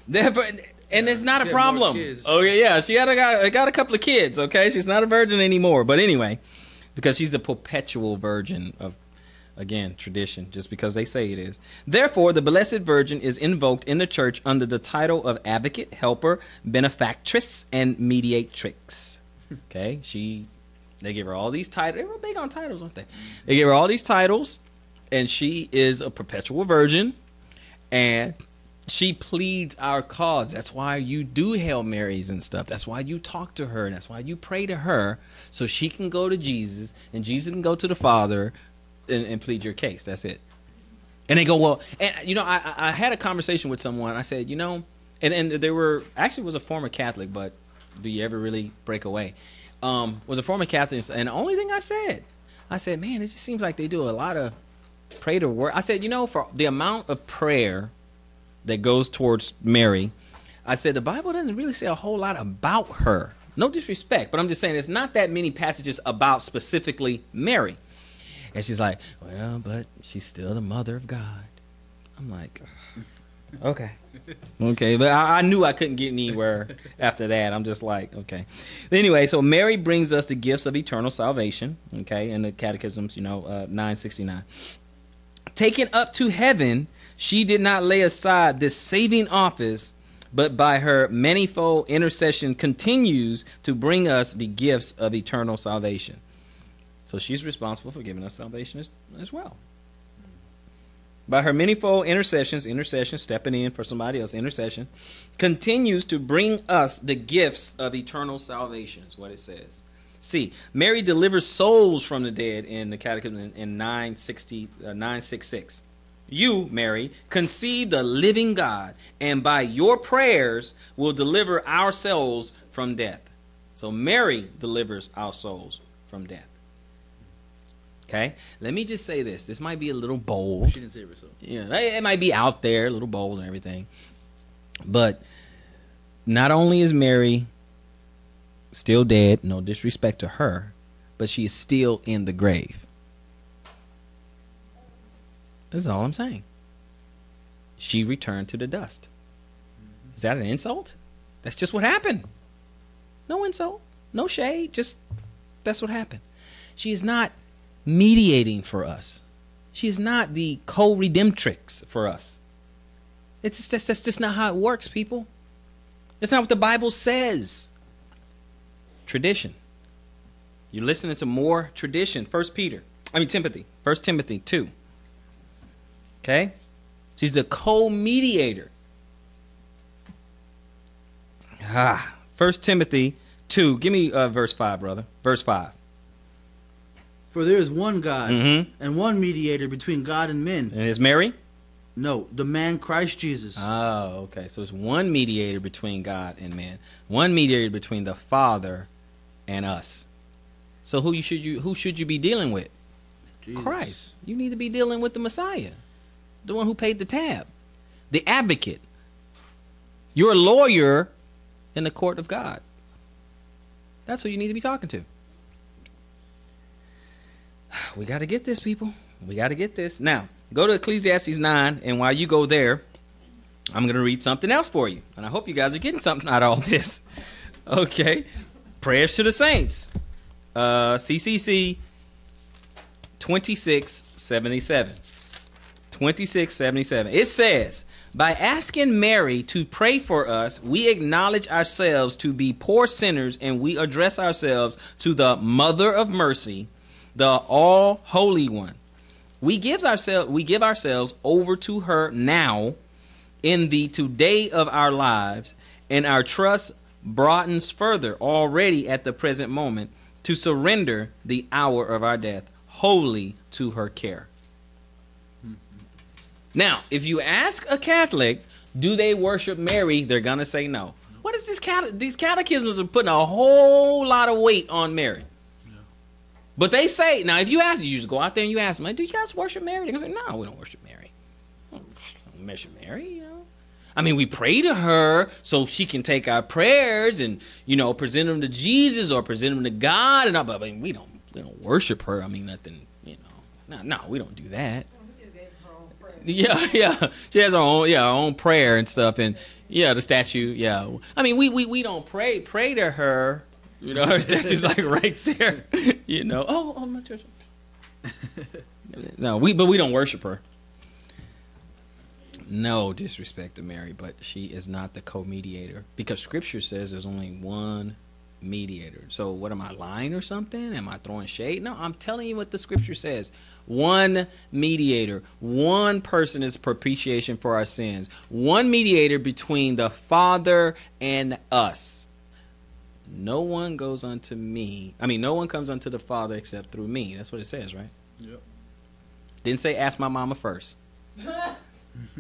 therefore, and it's not a problem. Oh yeah, yeah, she had a, got, got a couple of kids. Okay, she's not a virgin anymore. But anyway, because she's the perpetual virgin of again tradition just because they say it is therefore the blessed virgin is invoked in the church under the title of advocate helper benefactress and mediatrix okay she they give her all these titles. They were big on titles, weren't they? They give her all these titles, and she is a perpetual virgin, and she pleads our cause. That's why you do Hail Marys and stuff. That's why you talk to her, and that's why you pray to her, so she can go to Jesus, and Jesus can go to the Father and, and plead your case. That's it. And they go, well, and you know, I, I had a conversation with someone. I said, you know, and and they were actually was a former Catholic, but do you ever really break away? Um, was a former Catholic, and the only thing I said, I said, man, it just seems like they do a lot of pray to work. I said, you know, for the amount of prayer that goes towards Mary, I said the Bible doesn't really say a whole lot about her. No disrespect, but I'm just saying there's not that many passages about specifically Mary. And she's like, well, but she's still the mother of God. I'm like, okay. Okay, but I, I, knew I couldn't get anywhere after that. I'm just like, okay. Anyway, so Mary brings us the gifts of eternal salvation. Okay, in the catechisms, you know, uh, 969. Taken up to heaven, She did not lay aside this saving office, but by her manifold intercession continues to bring us the gifts of eternal salvation. So she's responsible for giving us salvation as, as well. By her manifold intercessions, intercession, stepping in for somebody else, intercession, continues to bring us the gifts of eternal salvation, is what it says. See, Mary delivers souls from the dead in the Catechism in, in 960, uh, 966. You, Mary, conceive the living God, and by your prayers will deliver our souls from death. So Mary delivers our souls from death. Okay, let me just say this. This might be a little bold. She didn't save herself. Yeah, it might be out there, a little bold and everything. But not only is Mary still dead, no disrespect to her, but she is still in the grave. That's all I'm saying. She returned to the dust. Is that an insult? That's just what happened. No insult, no shade, just that's what happened. She is not mediating for us. She is not the co-redemptrix for us. It's just, that's, that's just not how it works, people. It's not what the Bible says. Tradition. You're listening to more tradition. First Peter. I mean Timothy. First Timothy 2. Okay? She's the co-mediator. Ah. First Timothy 2. Give me uh, verse 5, brother. Verse 5. For there is one God Mhm. and one mediator between God and men. And is Mary? No, the man Christ Jesus. Oh, okay. So it's one mediator between God and man. One mediator between the Father and us. So who you should you who should you be dealing with? Jesus. Christ. You need to be dealing with the Messiah. The one who paid the tab. The advocate. You're a lawyer in the court of God. That's who you need to be talking to. We got to get this, people. We got to get this. Now, go to Ecclesiastes 9, and while you go there, I'm going to read something else for you. And I hope you guys are getting something out of all this. Okay. Prayers to the saints. Uh, CCC 2677. 2677. It says, By asking Mary to pray for us, we acknowledge ourselves to be poor sinners and we address ourselves to the Mother of Mercy, the All Holy One. We give ourselves we give ourselves over to her now in the today of our lives, and our trust broadens further already at the present moment to surrender the hour of our death wholly to her care. Now, if you ask a Catholic, do they worship Mary? They're gonna say no. What is this? Cate- these catechisms are putting a whole lot of weight on Mary. But they say now, if you ask, you just go out there and you ask them, "Do you guys worship Mary?" They're gonna say, "No, we don't worship Mary. We don't worship Mary, you know." I mean, we pray to her so she can take our prayers and you know present them to Jesus or present them to God, and all, but I mean, we don't we don't worship her. I mean, nothing, you know. No, no, we don't do that. Yeah, yeah. She has her own, yeah, her own prayer and stuff, and yeah, the statue. Yeah, I mean, we we, we don't pray pray to her. You know, her statue's like right there. You know, oh, oh my church. No, we but we don't worship her. No disrespect to Mary, but she is not the co-mediator because Scripture says there's only one mediator. So what am I lying or something? Am I throwing shade? No, I'm telling you what the Scripture says. One mediator, one person is propitiation for our sins. One mediator between the Father and us. No one goes unto me. I mean, no one comes unto the Father except through me. That's what it says, right? Yep. Didn't say ask my mama first.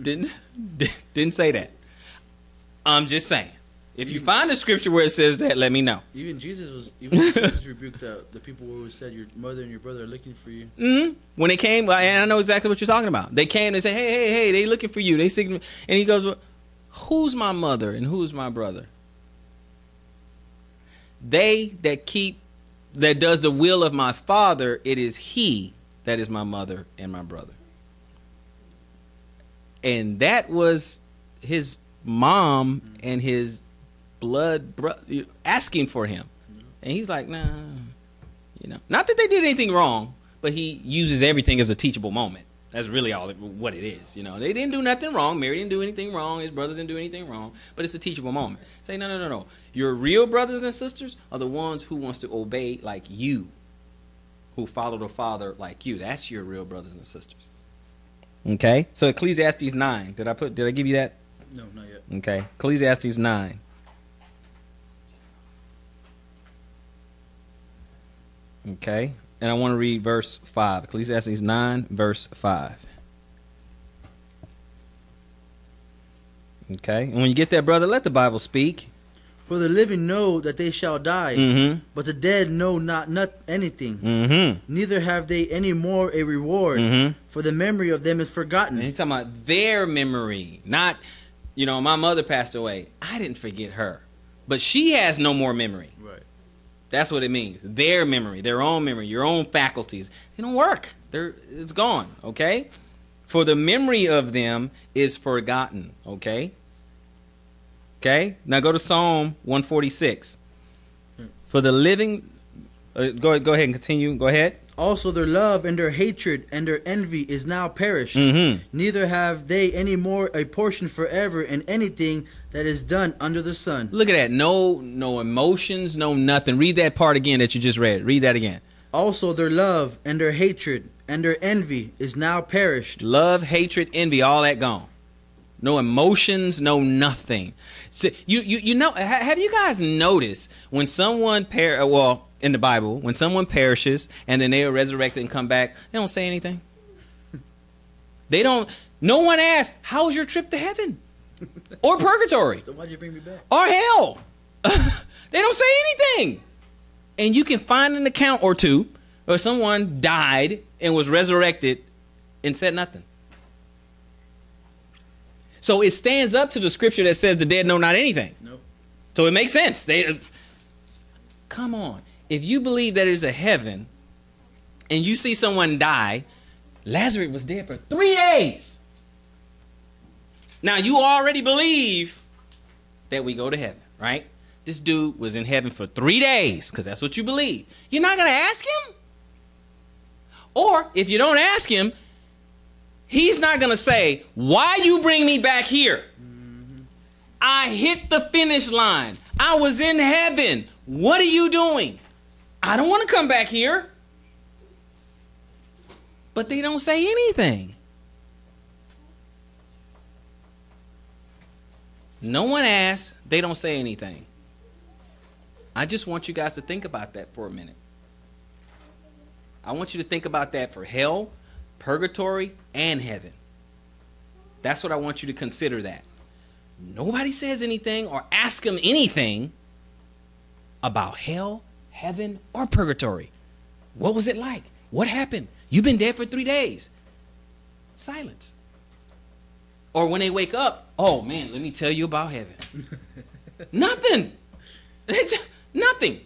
didn't didn't say that. I'm just saying. If you find a scripture where it says that, let me know. Even Jesus was even Jesus rebuked the, the people who said your mother and your brother are looking for you. hmm When they came, and I know exactly what you're talking about. They came and say, "Hey, hey, hey, they looking for you." They signal, and he goes, well, "Who's my mother and who's my brother?" They that keep, that does the will of my Father, it is He that is my mother and my brother. And that was his mom and his blood brother asking for him, and he's like, "Nah." You know, not that they did anything wrong, but he uses everything as a teachable moment. That's really all it, what it is. You know, they didn't do nothing wrong. Mary didn't do anything wrong. His brothers didn't do anything wrong. But it's a teachable moment. Say, no, no, no, no. Your real brothers and sisters are the ones who wants to obey like you, who follow the Father like you. That's your real brothers and sisters. Okay. So Ecclesiastes nine. Did I put? Did I give you that? No, not yet. Okay. Ecclesiastes 9. Okay. And I want to read verse 5. Ecclesiastes 9, verse 5. Okay. And when you get that, brother, let the Bible speak. For the living know that they shall die, Mm but the dead know not not anything. hmm. Mm hmm. Neither have they any more a reward, Mm hmm. for the memory of them is forgotten. you're talking about their memory, not, you know, my mother passed away. I didn't forget her, but she has no more memory. That's what it means. Their memory, their own memory, your own faculties. They don't work. They're it's gone. Okay? For the memory of them is forgotten. Okay? Okay? Now go to Psalm 146. For the living uh, go go ahead and continue. Go ahead. Also, their love and their hatred and their envy is now perished. Mhm. Neither have they any more a portion forever in anything that is done under the sun. Look at that. No no emotions, no nothing. Read that part again that you just read. Read that again. Also, their love and their hatred and their envy is now perished. Love, hatred, envy, all that gone. No emotions, no nothing. So you you you know ha- have you guys noticed when someone per uh, well in the Bible when someone perishes and then they are resurrected and come back they don't say anything. They don't. No one asks how was your trip to heaven or purgatory So why'd you bring me back? or hell. they don't say anything. And you can find an account or two where someone died and was resurrected and said nothing. So it stands up to the scripture that says the dead know not anything. Nope. So it makes sense. They Come on. If you believe that there's a heaven and you see someone die, Lazarus was dead for 3 days. Now you already believe that we go to heaven, right? This dude was in heaven for 3 days cuz that's what you believe. You're not going to ask him? Or if you don't ask him, he's not going to say, "Why you bring me back here?" I hit the finish line. I was in heaven. What are you doing? I don't want to come back here. But they don't say anything. No one asks, they don't say anything. I just want you guys to think about that for a minute. I want you to think about that for hell, purgatory, and heaven. That's what I want you to consider that. Nobody says anything or ask them anything about hell, heaven, or purgatory. What was it like? What happened? You've been dead for three days. Silence. Or when they wake up, oh man, let me tell you about heaven. nothing. It's nothing.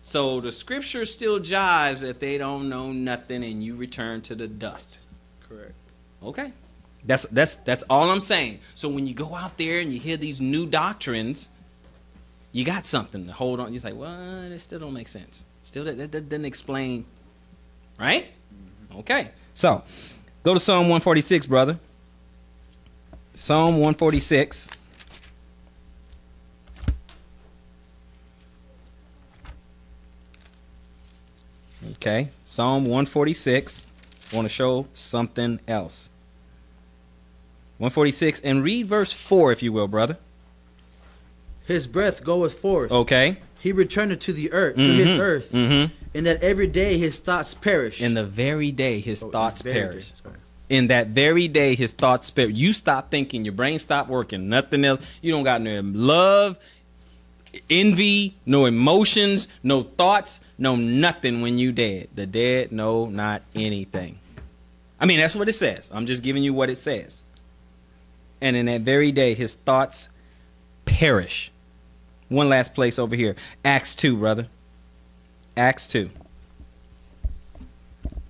So the scripture still jives that they don't know nothing and you return to the dust. Correct. Okay. That's that's that's all I'm saying. So when you go out there and you hear these new doctrines, you got something to hold on. You're like, well, it still don't make sense. Still, that, that, that doesn't explain, right? Mm-hmm. Okay. So go to Psalm 146, brother. Psalm 146. Okay. Psalm 146. Want to show something else. 146 and read verse 4 if you will, brother. His breath goeth forth. Okay. He returneth to the earth, to his Mhm. earth, Mhm. and that every day his thoughts perish. In the very day his Oh, thoughts perish. day. In that very day his thoughts perish. You stop thinking, your brain stop working, nothing else. You don't got no love, envy, no emotions, no thoughts, no nothing when you dead. The dead know not anything. I mean, that's what it says. I'm just giving you what it says. And in that very day his thoughts perish. One last place over here. Acts 2, brother. Acts 2.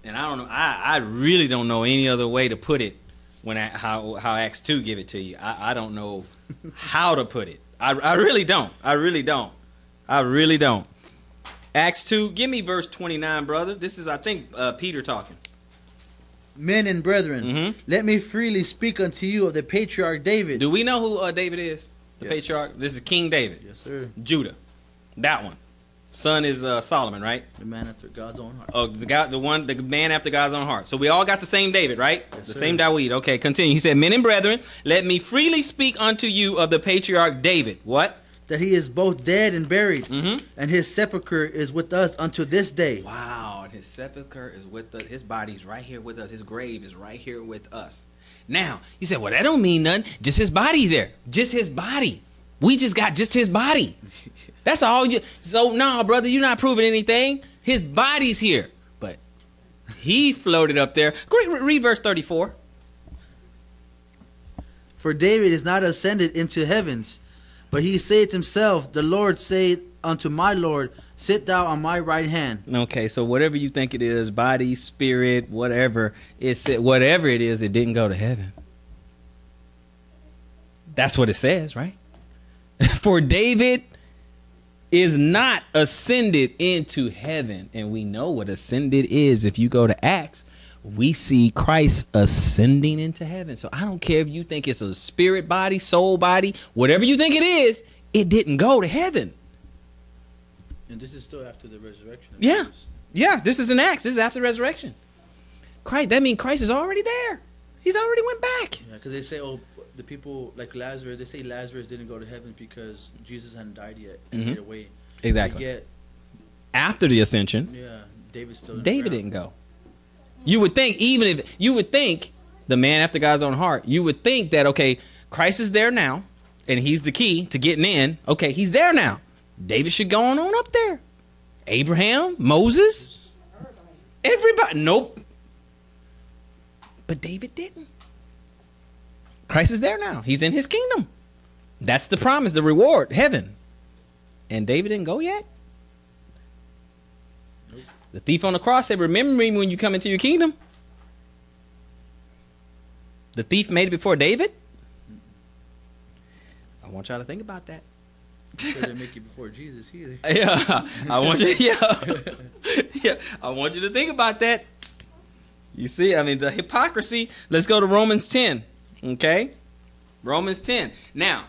And I don't know. I, I really don't know any other way to put it when I, how how Acts two give it to you. I, I don't know how to put it. I, I really don't. I really don't. I really don't. Acts two. Give me verse twenty nine, brother. This is I think uh, Peter talking. Men and brethren, Mhm. let me freely speak unto you of the patriarch David. Do we know who uh, David is? The Yes. patriarch. This is King David, Yes, sir. Judah. That one. Son is uh, Solomon, right? The man after God's own heart. Oh, the guy, the one, the man after God's own heart. So we all got the same David, right? Yes, the sir. same David. Okay, continue. He said, "Men and brethren, let me freely speak unto you of the patriarch David." What? That he is both dead and buried, Mm-hmm. and his sepulchre is with us unto this day. Wow, and his sepulcher is with us. His body's right here with us. His grave is right here with us. Now, he said, well, that don't mean nothing. Just his body there. Just his body. We just got just his body. That's all you. So, nah, brother, you're not proving anything. His body's here. But he floated up there. Go read, read verse 34. For David is not ascended into heavens, but he saith himself, The Lord said unto my Lord, Sit thou on my right hand. Okay, so whatever you think it is, body, spirit, whatever, it's whatever it is, it didn't go to heaven. That's what it says, right? For David is not ascended into heaven, and we know what ascended is. If you go to Acts, we see Christ ascending into heaven. So I don't care if you think it's a spirit body, soul body, whatever you think it is, it didn't go to heaven. And this is still after the resurrection. Yeah. Jesus. Yeah, this is an Acts. This is after resurrection. Christ, that means Christ is already there. He's already went back. Yeah, because they say, oh, the people like Lazarus, they say Lazarus didn't go to heaven because Jesus hadn't died yet and Mhm. made a way. Exactly. Yet, After the ascension, yeah, David's still. the David didn't go. You would think, even if you would think, the man after God's own heart, you would think that okay, Christ is there now, and he's the key to getting in. Okay, he's there now. David should go on, up there. Abraham, Moses, everybody. Nope. But David didn't. Christ is there now. He's in his kingdom. That's the promise, the reward, heaven. And David didn't go yet. The thief on the cross said, Remember me when you come into your kingdom. The thief made it before David. I want y'all to think about that. Make it before Jesus either. Yeah, I want you. Yeah, yeah, I want you to think about that. You see, I mean, the hypocrisy. Let's go to Romans ten. Okay, Romans ten. Now,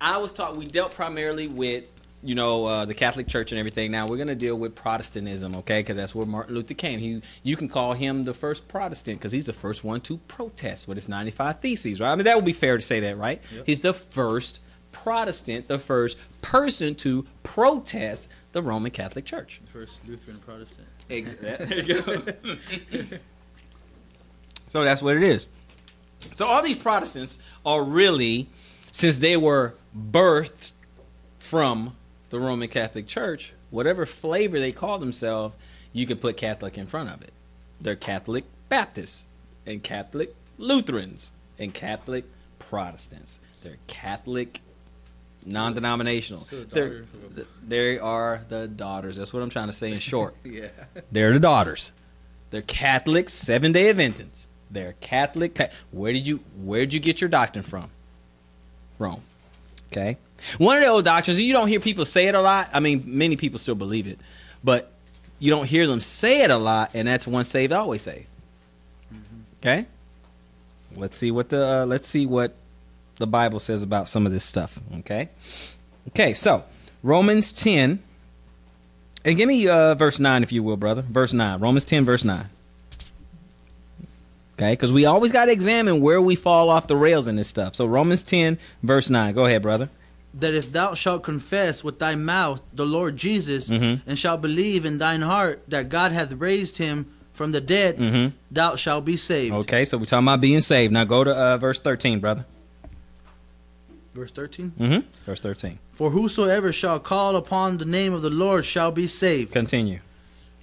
I was taught we dealt primarily with you know uh, the Catholic Church and everything. Now we're gonna deal with Protestantism, okay? Because that's where Martin Luther came. He, you can call him the first Protestant because he's the first one to protest with his ninety-five theses, right? I mean, that would be fair to say that, right? Yep. He's the first Protestant, the first person to protest the Roman Catholic Church. The first Lutheran Protestant. Ex- there you go. so that's what it is. So all these Protestants are really, since they were birthed from the Roman Catholic Church, whatever flavor they call themselves, you could put Catholic in front of it. They're Catholic Baptists and Catholic Lutherans and Catholic Protestants. They're Catholic non-denominational. So the They're, daughters of a- they are the daughters. That's what I'm trying to say in short. Yeah. They're the daughters. They're Catholic Seven Day Adventists. They're Catholic. Where did you Where did you get your doctrine from? Rome. Okay. One of the old doctrines. You don't hear people say it a lot. I mean, many people still believe it, but you don't hear them say it a lot. And that's one saved, always saved. Okay. Let's see what the uh, Let's see what the Bible says about some of this stuff. Okay. Okay. So Romans ten. And give me uh, verse 9, if you will, brother. Verse 9. Romans 10, verse 9. Okay? Because we always got to examine where we fall off the rails in this stuff. So, Romans 10, verse 9. Go ahead, brother. That if thou shalt confess with thy mouth the Lord Jesus, Mhm. and shalt believe in thine heart that God hath raised him from the dead, Mhm. thou shalt be saved. Okay, so we're talking about being saved. Now, go to uh, verse 13, brother. Verse 13. Mm-hmm. Verse 13. For whosoever shall call upon the name of the Lord shall be saved. Continue.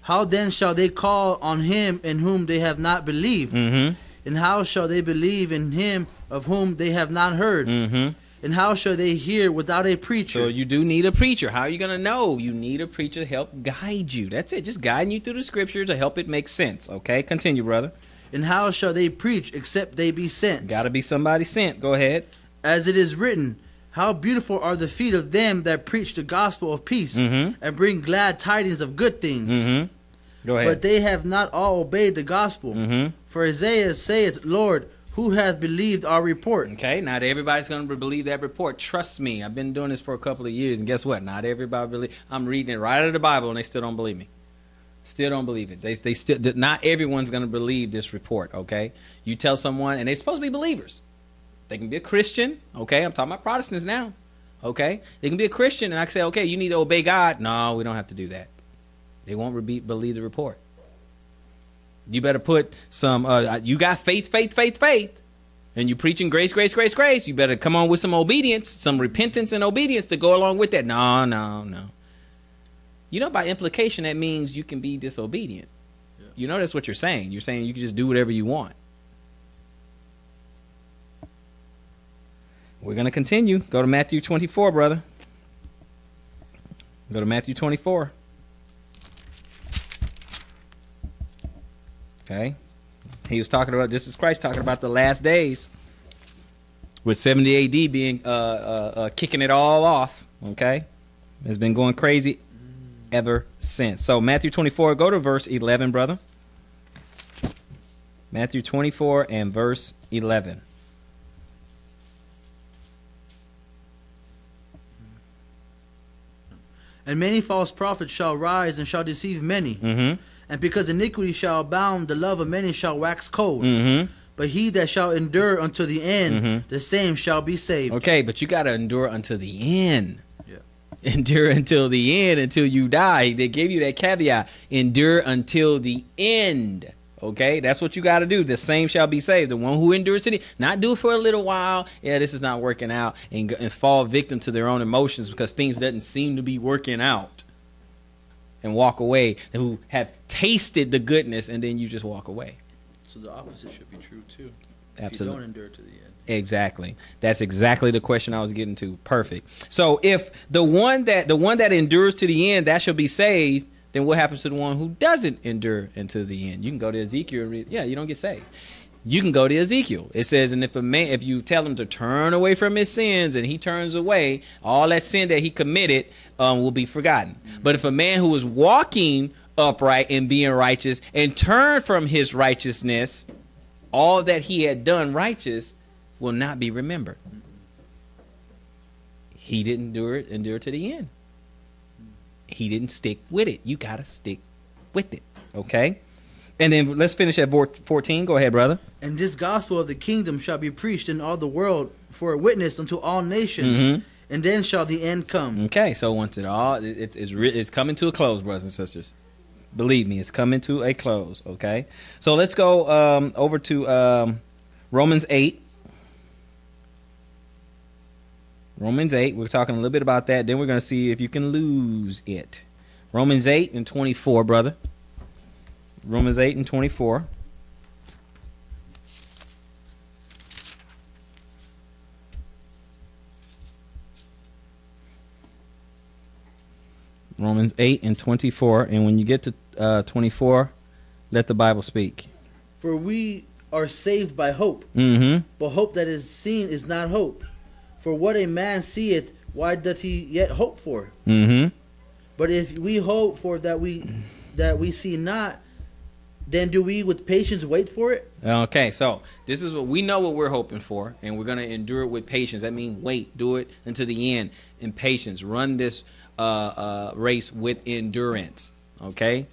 How then shall they call on him in whom they have not believed? Mm And how shall they believe in him of whom they have not heard? hmm. Mm hmm. And how shall they hear without a preacher? So, you do need a preacher. How are you going to know? You need a preacher to help guide you. That's it. Just guiding you through the scripture to help it make sense. Okay? Continue, brother. and how shall they preach except they be sent? Got to be somebody sent. Go ahead. As it is written, How beautiful are the feet of them that preach the gospel of peace Mhm. and bring glad tidings of good things. Mm hmm. Go ahead. But they have not all obeyed the gospel. mm-hmm. For Isaiah saith, Lord, who hath believed our report? Okay, not everybody's going to believe that report. Trust me, I've been doing this for a couple of years, and guess what? Not everybody believe. I'm reading it right out of the Bible, and they still don't believe me. Still don't believe it. They, they still not everyone's going to believe this report. Okay, you tell someone, and they're supposed to be believers. They can be a Christian. Okay, I'm talking about Protestants now. Okay, they can be a Christian, and I can say, okay, you need to obey God. No, we don't have to do that. They won't be, believe the report. You better put some. Uh, you got faith, faith, faith, faith, and you preaching grace, grace, grace, grace. You better come on with some obedience, some repentance and obedience to go along with that. No, no, no. You know, by implication, that means you can be disobedient. Yeah. You know, that's what you're saying. You're saying you can just do whatever you want. We're going to continue. Go to Matthew 24, brother. Go to Matthew 24. Okay. He was talking about, this is Christ talking about the last days with 70 AD being uh, uh, uh, kicking it all off. Okay. It's been going crazy ever since. So, Matthew 24, go to verse 11, brother. Matthew 24 and verse 11. And many false prophets shall rise and shall deceive many. Mm-hmm. And because iniquity shall abound, the love of many shall wax cold. Mm-hmm. But he that shall endure unto the end, Mhm. the same shall be saved. Okay, but you got to endure until the end. Yeah. Endure until the end, until you die. They gave you that caveat. Endure until the end. Okay, that's what you got to do. The same shall be saved. The one who endures to the not do it for a little while. Yeah, this is not working out, and, and fall victim to their own emotions because things doesn't seem to be working out, and walk away. Who have tasted the goodness, and then you just walk away. So the opposite should be true too. Absolutely. If you don't endure to the end. Exactly. That's exactly the question I was getting to. Perfect. So if the one that the one that endures to the end, that shall be saved, then what happens to the one who doesn't endure until the end? You can go to Ezekiel and read yeah, you don't get saved. You can go to Ezekiel. It says, and if a man if you tell him to turn away from his sins and he turns away, all that sin that he committed um, will be forgotten. But if a man who is walking upright and being righteous and turn from his righteousness, all that he had done righteous will not be remembered. He didn't endure it, endure to the end. He didn't stick with it. You gotta stick with it. Okay? And then let's finish at vor- 14. Go ahead, brother. And this gospel of the kingdom shall be preached in all the world for a witness unto all nations, Mhm. and then shall the end come. Okay, so once it all it, it's it's coming to a close, brothers and sisters. Believe me, it's coming to a close. Okay, so let's go um, over to um, Romans eight. Romans eight. We're talking a little bit about that. Then we're going to see if you can lose it. Romans eight and twenty four, brother. Romans eight and twenty four. Romans 8 and 24. And when you get to uh, 24, let the Bible speak. For we are saved by hope, Mm -hmm. but hope that is seen is not hope. For what a man seeth, why doth he yet hope for? hmm. Mm hmm. But if we hope for that we that we see not, then do we with patience wait for it? Okay, so this is what we know what we're hoping for, and we're going to endure it with patience. That means wait, do it until the end in patience. Run this uh, uh, race with endurance. Okay,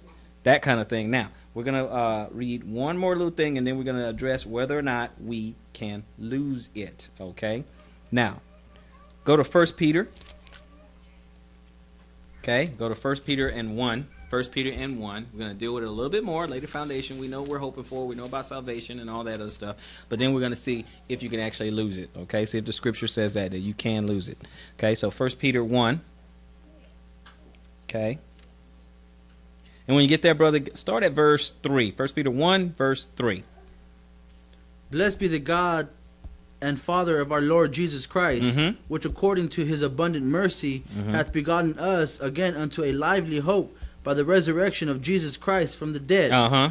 that kind of thing. Now we're going to uh, read one more little thing, and then we're going to address whether or not we can lose it. Okay, now go to First Peter. Okay, go to First Peter and one. First Peter and one. We're gonna deal with it a little bit more. Lay the foundation. We know what we're hoping for. We know about salvation and all that other stuff. But then we're gonna see if you can actually lose it. Okay, see if the scripture says that that you can lose it. Okay, so First Peter one. Okay. And when you get there, brother, start at verse three. First Peter one, verse three. Blessed be the God and Father of our Lord Jesus Christ, Mhm. which according to his abundant mercy Mhm. hath begotten us again unto a lively hope by the resurrection of Jesus Christ from the dead, Uh huh.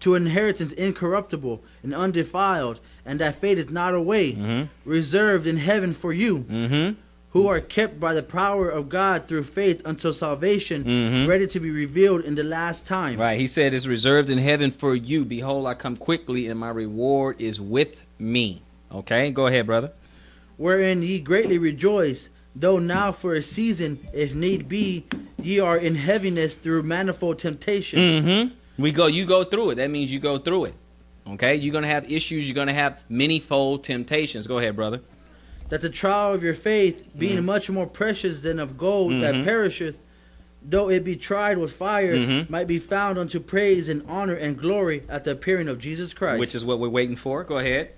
to an inheritance incorruptible and undefiled, and that fadeth not away, Mm-hmm. reserved in heaven for you, Mm-hmm. who are kept by the power of God through faith until salvation, Mhm. ready to be revealed in the last time. Right. He said, "It's reserved in heaven for you. Behold, I come quickly, and my reward is with me." Okay, go ahead, brother. Wherein ye greatly rejoice, though now for a season, if need be, ye are in heaviness through manifold temptation. Mm-hmm. We go. You go through it. That means you go through it. Okay. You're gonna have issues. You're gonna have manyfold temptations. Go ahead, brother. that the trial of your faith, being Mhm. much more precious than of gold Mhm. that perisheth, though it be tried with fire, Mhm. might be found unto praise and honor and glory at the appearing of Jesus Christ, Which is what we're waiting for. Go ahead.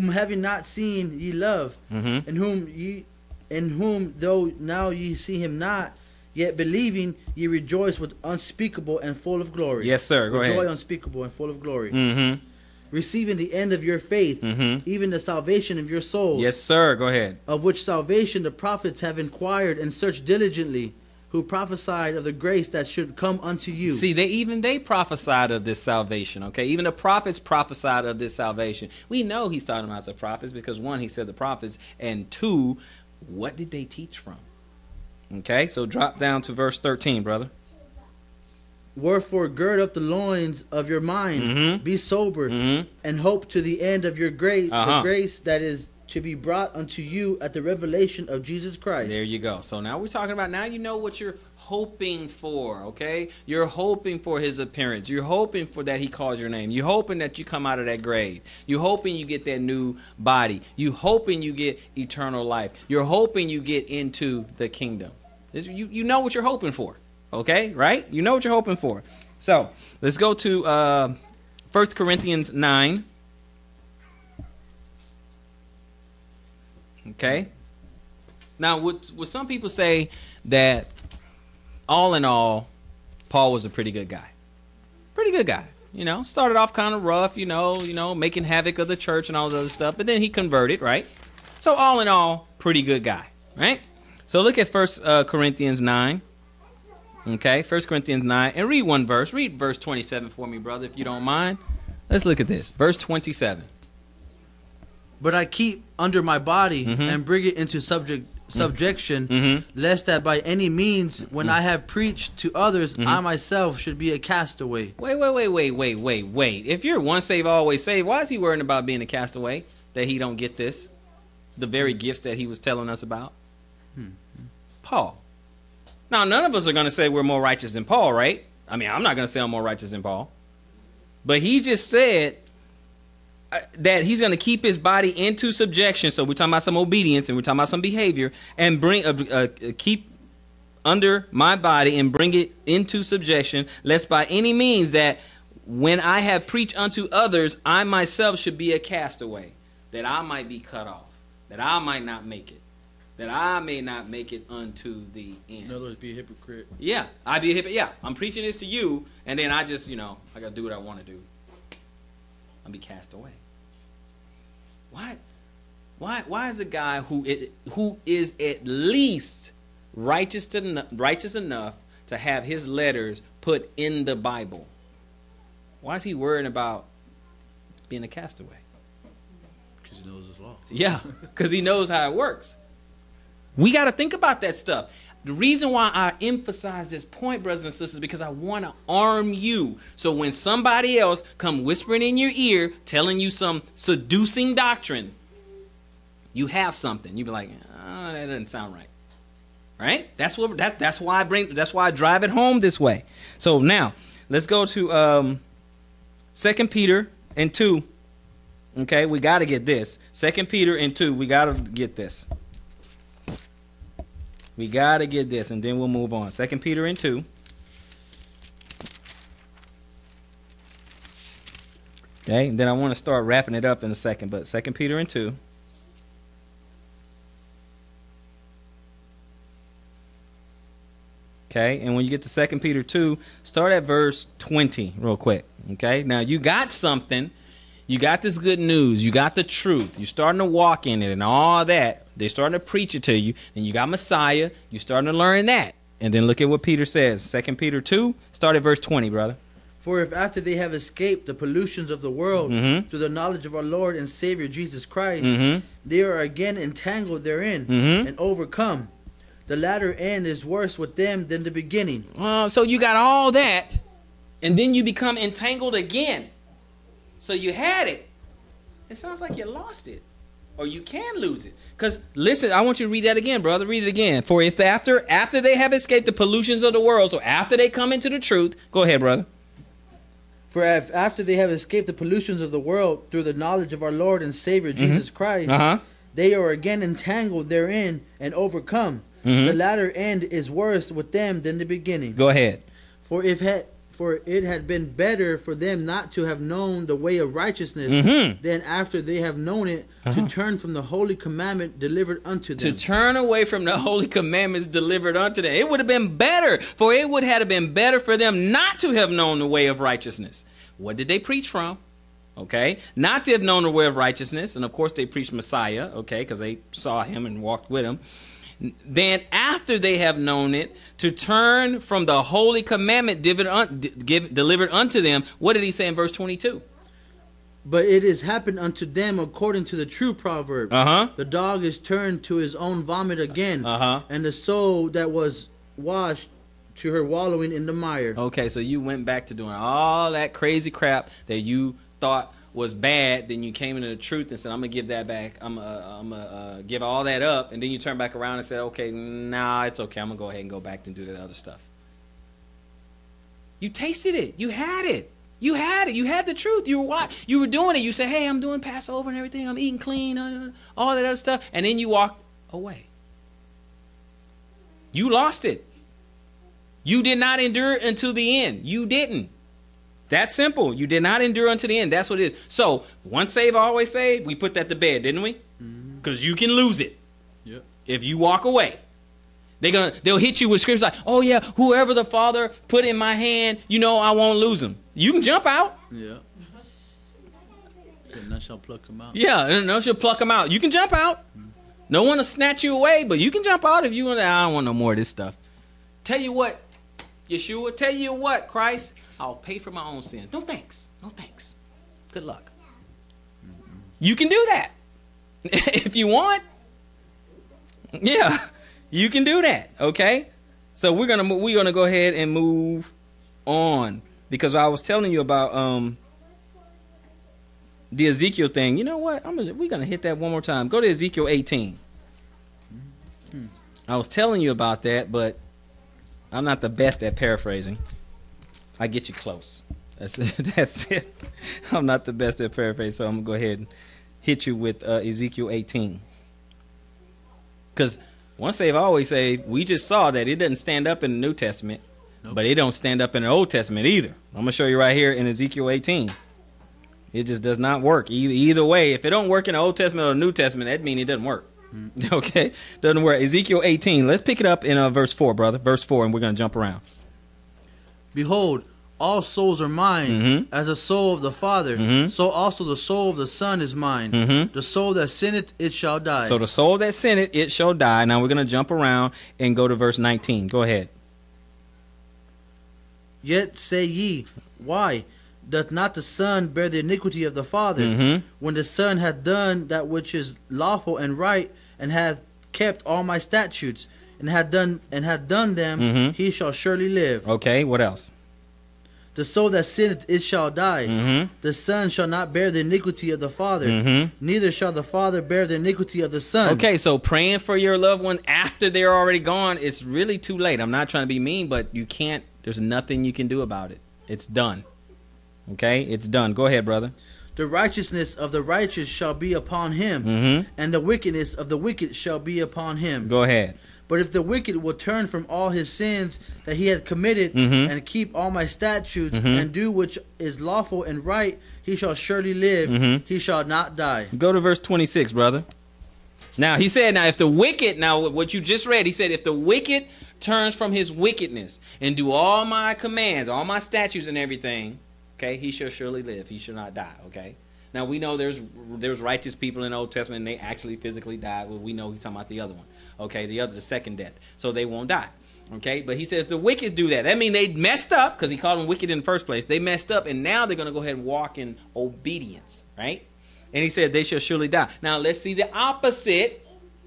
Whom having not seen ye love, Mm-hmm. and whom ye, in whom though now ye see him not, yet believing ye rejoice with unspeakable and full of glory. Yes, sir. Go with joy unspeakable and full of glory, Mm-hmm. receiving the end of your faith, Mm-hmm. even the salvation of your souls. Yes, sir. Go ahead. of which salvation the prophets have inquired and searched diligently, who prophesied of the grace that should come unto you. See, they even they prophesied of this salvation. Okay, even the prophets prophesied of this salvation. We know he's talking about the prophets because one, he said the prophets, and two, what did they teach from? Okay, so drop down to verse thirteen, brother. Wherefore gird up the loins of your mind, Mhm. be sober, Mm-hmm. and hope to the end of your grace, Uh-huh. the grace that is to be brought unto you at the revelation of Jesus Christ. There you go. So now we're talking about now you know what you're hoping for, okay? You're hoping for his appearance. You're hoping for that he calls your name. You're hoping that you come out of that grave. You're hoping you get that new body. You hoping you get eternal life. You're hoping you get into the kingdom. You you know what you're hoping for. Okay? Right? You know what you're hoping for. So, let's go to uh 1 Corinthians 9. Okay? Now, would would some people say that all in all, Paul was a pretty good guy? Pretty good guy. You know, started off kind of rough, you know, you know, making havoc of the church and all this other stuff, but then he converted, right? So all in all, pretty good guy, right? So look at First uh, Corinthians nine. Okay, First Corinthians nine, and read one verse. Read verse twenty-seven for me, brother, if you don't mind. Let's look at this. Verse twenty-seven. But I keep under my body Mhm. and bring it into subject subjection, Mm-hmm. lest that by any means, when I have preached to others, Mhm. I myself should be a castaway. Wait, wait, wait, wait, wait, wait, wait. If you're one save, always save, why is he worrying about being a castaway? That he don't get this? The very gifts that he was telling us about? Paul. Now, none of us are going to say we're more righteous than Paul, right? I mean, I'm not going to say I'm more righteous than Paul. But he just said that he's going to keep his body into subjection. So we're talking about some obedience and we're talking about some behavior and bring uh, uh, keep under my body and bring it into subjection, lest by any means that when I have preached unto others, I myself should be a castaway, that I might be cut off, that I might not make it, that I may not make it unto the end. In other words, be a hypocrite. Yeah, I be a hypocrite. Yeah, I'm preaching this to you, and then I just, you know, I gotta do what I want to do. I'll be cast away. Why? Why? Why is a guy who i- who is at least righteous to righteous enough to have his letters put in the Bible? Why is he worrying about being a castaway? Because he knows his law. Yeah, because he knows how it works. We got to think about that stuff. The reason why I emphasize this point, brothers and sisters, because I want to arm you. So when somebody else come whispering in your ear, telling you some seducing doctrine, you have something. You be like, oh, that doesn't sound right. Right? That's what. That's that's why I bring. That's why I drive it home this way. So now let's go to um, Second Peter and two. Okay, we got to get this. Second Peter and two. We got to get this. We got to get this, and then we'll move on. Second Peter and two. Okay, and then I want to start wrapping it up in a second, but Second Peter and two. Okay, and when you get to Second Peter two, start at verse twenty real quick. Okay, now you got something, you got this good news, you got the truth, you're starting to walk in it, and all that. They're starting to preach it to you, and you got Messiah. You're starting to learn that, and then look at what Peter says. Second Peter two, start at verse twenty, brother. For if after they have escaped the pollutions of the world Mhm. through the knowledge of our Lord and Savior Jesus Christ, Mhm. they are again entangled therein Mhm. and overcome, the latter end is worse with them than the beginning. Uh, so you got all that, and then you become entangled again. So you had it. It sounds like you lost it, or you can lose it. Cause listen, I want you to read that again, brother. Read it again. For if after after they have escaped the pollutions of the world, so after they come into the truth, go ahead, brother. For if after they have escaped the pollutions of the world through the knowledge of our Lord and Savior Jesus Christ, Uh huh. they are again entangled therein and overcome, Mhm. the latter end is worse with them than the beginning. Go ahead. For if for it had been better for them not to have known the way of righteousness Mhm. than after they have known it Uh-huh. to turn from the holy commandment delivered unto them. to turn away from the holy commandments delivered unto them. It would have been better, for it would have been better for them not to have known the way of righteousness. What did they preach from? Okay, not to have known the way of righteousness, and of course they preached Messiah. Okay, because they saw him and walked with him. Then, after they have known it, to turn from the holy commandment delivered, un- d- give, delivered unto them. What did he say in verse twenty-two? but it is happened unto them according to the true proverb. Uh huh. the dog is turned to his own vomit again, Uh huh. and the soul that was washed to her wallowing in the mire. Okay, so you went back to doing all that crazy crap that you thought was bad. Then you came into the truth and said, "I'm gonna give that back. I'm uh, I'm gonna uh, give all that up." And then you turn back around and said, "Okay, nah, it's okay. I'm gonna go ahead and go back and do that other stuff." You tasted it. You had it. You had it. You had the truth. You were what? You were doing it. You said, "Hey, I'm doing Passover and everything. I'm eating clean, uh, all that other stuff," and then you walk away. You lost it. You did not endure until the end. You didn't. That simple. You did not endure until the end. That's what it is. So, once save, always save. We put that to bed, didn't we? Mm-hmm. Because you can lose it Yep. if you walk away. They're gonna they'll hit you with scriptures like, oh yeah, whoever the Father put in my hand, you know I won't lose him. You can jump out. Yeah. So none shall pluck him out. Yeah, and no she'll pluck them out. You can jump out. Mm-hmm. No one will snatch you away, but you can jump out if you want. To I don't want no more of this stuff. Tell you what, Yeshua. Tell you what, Christ. I'll pay for my own sin. No thanks. No thanks. Good luck. You can do that if you want. Yeah, you can do that. Okay. So we're gonna we're gonna go ahead and move on because I was telling you about um the Ezekiel thing. You know what? I'm gonna, we're gonna hit that one more time. Go to Ezekiel 18. I was telling you about that, but I'm not the best at paraphrasing. I get you close. That's it. That's it. I'm not the best at paraphrasing, so I'm gonna go ahead and hit you with uh, Ezekiel 18. Because once they've always say, we just saw that it doesn't stand up in the New Testament, Nope. but it don't stand up in the Old Testament either. I'm gonna show you right here in Ezekiel 18. It just does not work either. Either way, if it don't work in the Old Testament or the New Testament, that means it doesn't work. Okay, doesn't work. Ezekiel 18. Let's pick it up in uh, verse four, brother. Verse four, and we're gonna jump around. Behold, all souls are mine, Mhm. as the soul of the Father, Mhm. so also the soul of the Son is mine. Mhm. The soul that sinneth, it shall die. So the soul that sinneth, it, shall die. Now we're gonna jump around and go to verse 19. Go ahead. Yet say ye, Why? Doth not the Son bear the iniquity of the Father? Mhm. When the Son hath done that which is lawful and right, and hath kept all my statutes, and had done and had done them, Mhm. he shall surely live. Okay. What else? The soul that sinneth, it shall die. Mm-hmm. The Son shall not bear the iniquity of the Father, Mhm. neither shall the Father bear the iniquity of the Son. Okay, so praying for your loved one after they're already gone, it's really too late. I'm not trying to be mean, but you can't. There's nothing you can do about it. It's done. Okay, it's done. Go ahead, brother. The righteousness of the righteous shall be upon him, Mm-hmm. and the wickedness of the wicked shall be upon him. Go ahead. But if the wicked will turn from all his sins that he hath committed, Mhm. and keep all my statutes, Mhm. and do which is lawful and right, he shall surely live, Mhm. he shall not die. Go to verse 26, brother. Now he said, now if the wicked, now what you just read, he said, if the wicked turns from his wickedness and do all my commands, all my statutes and everything, okay, he shall surely live. He shall not die. Okay. Now we know there's there's righteous people in the Old Testament and they actually physically died. Well, we know he's talking about the other one. Okay, the other, the second death. So they won't die. Okay, but he said if the wicked do that, that means they messed up because he called them wicked in the first place. They messed up, and now they're going to go ahead and walk in obedience, right? And he said they shall surely die. Now let's see the opposite.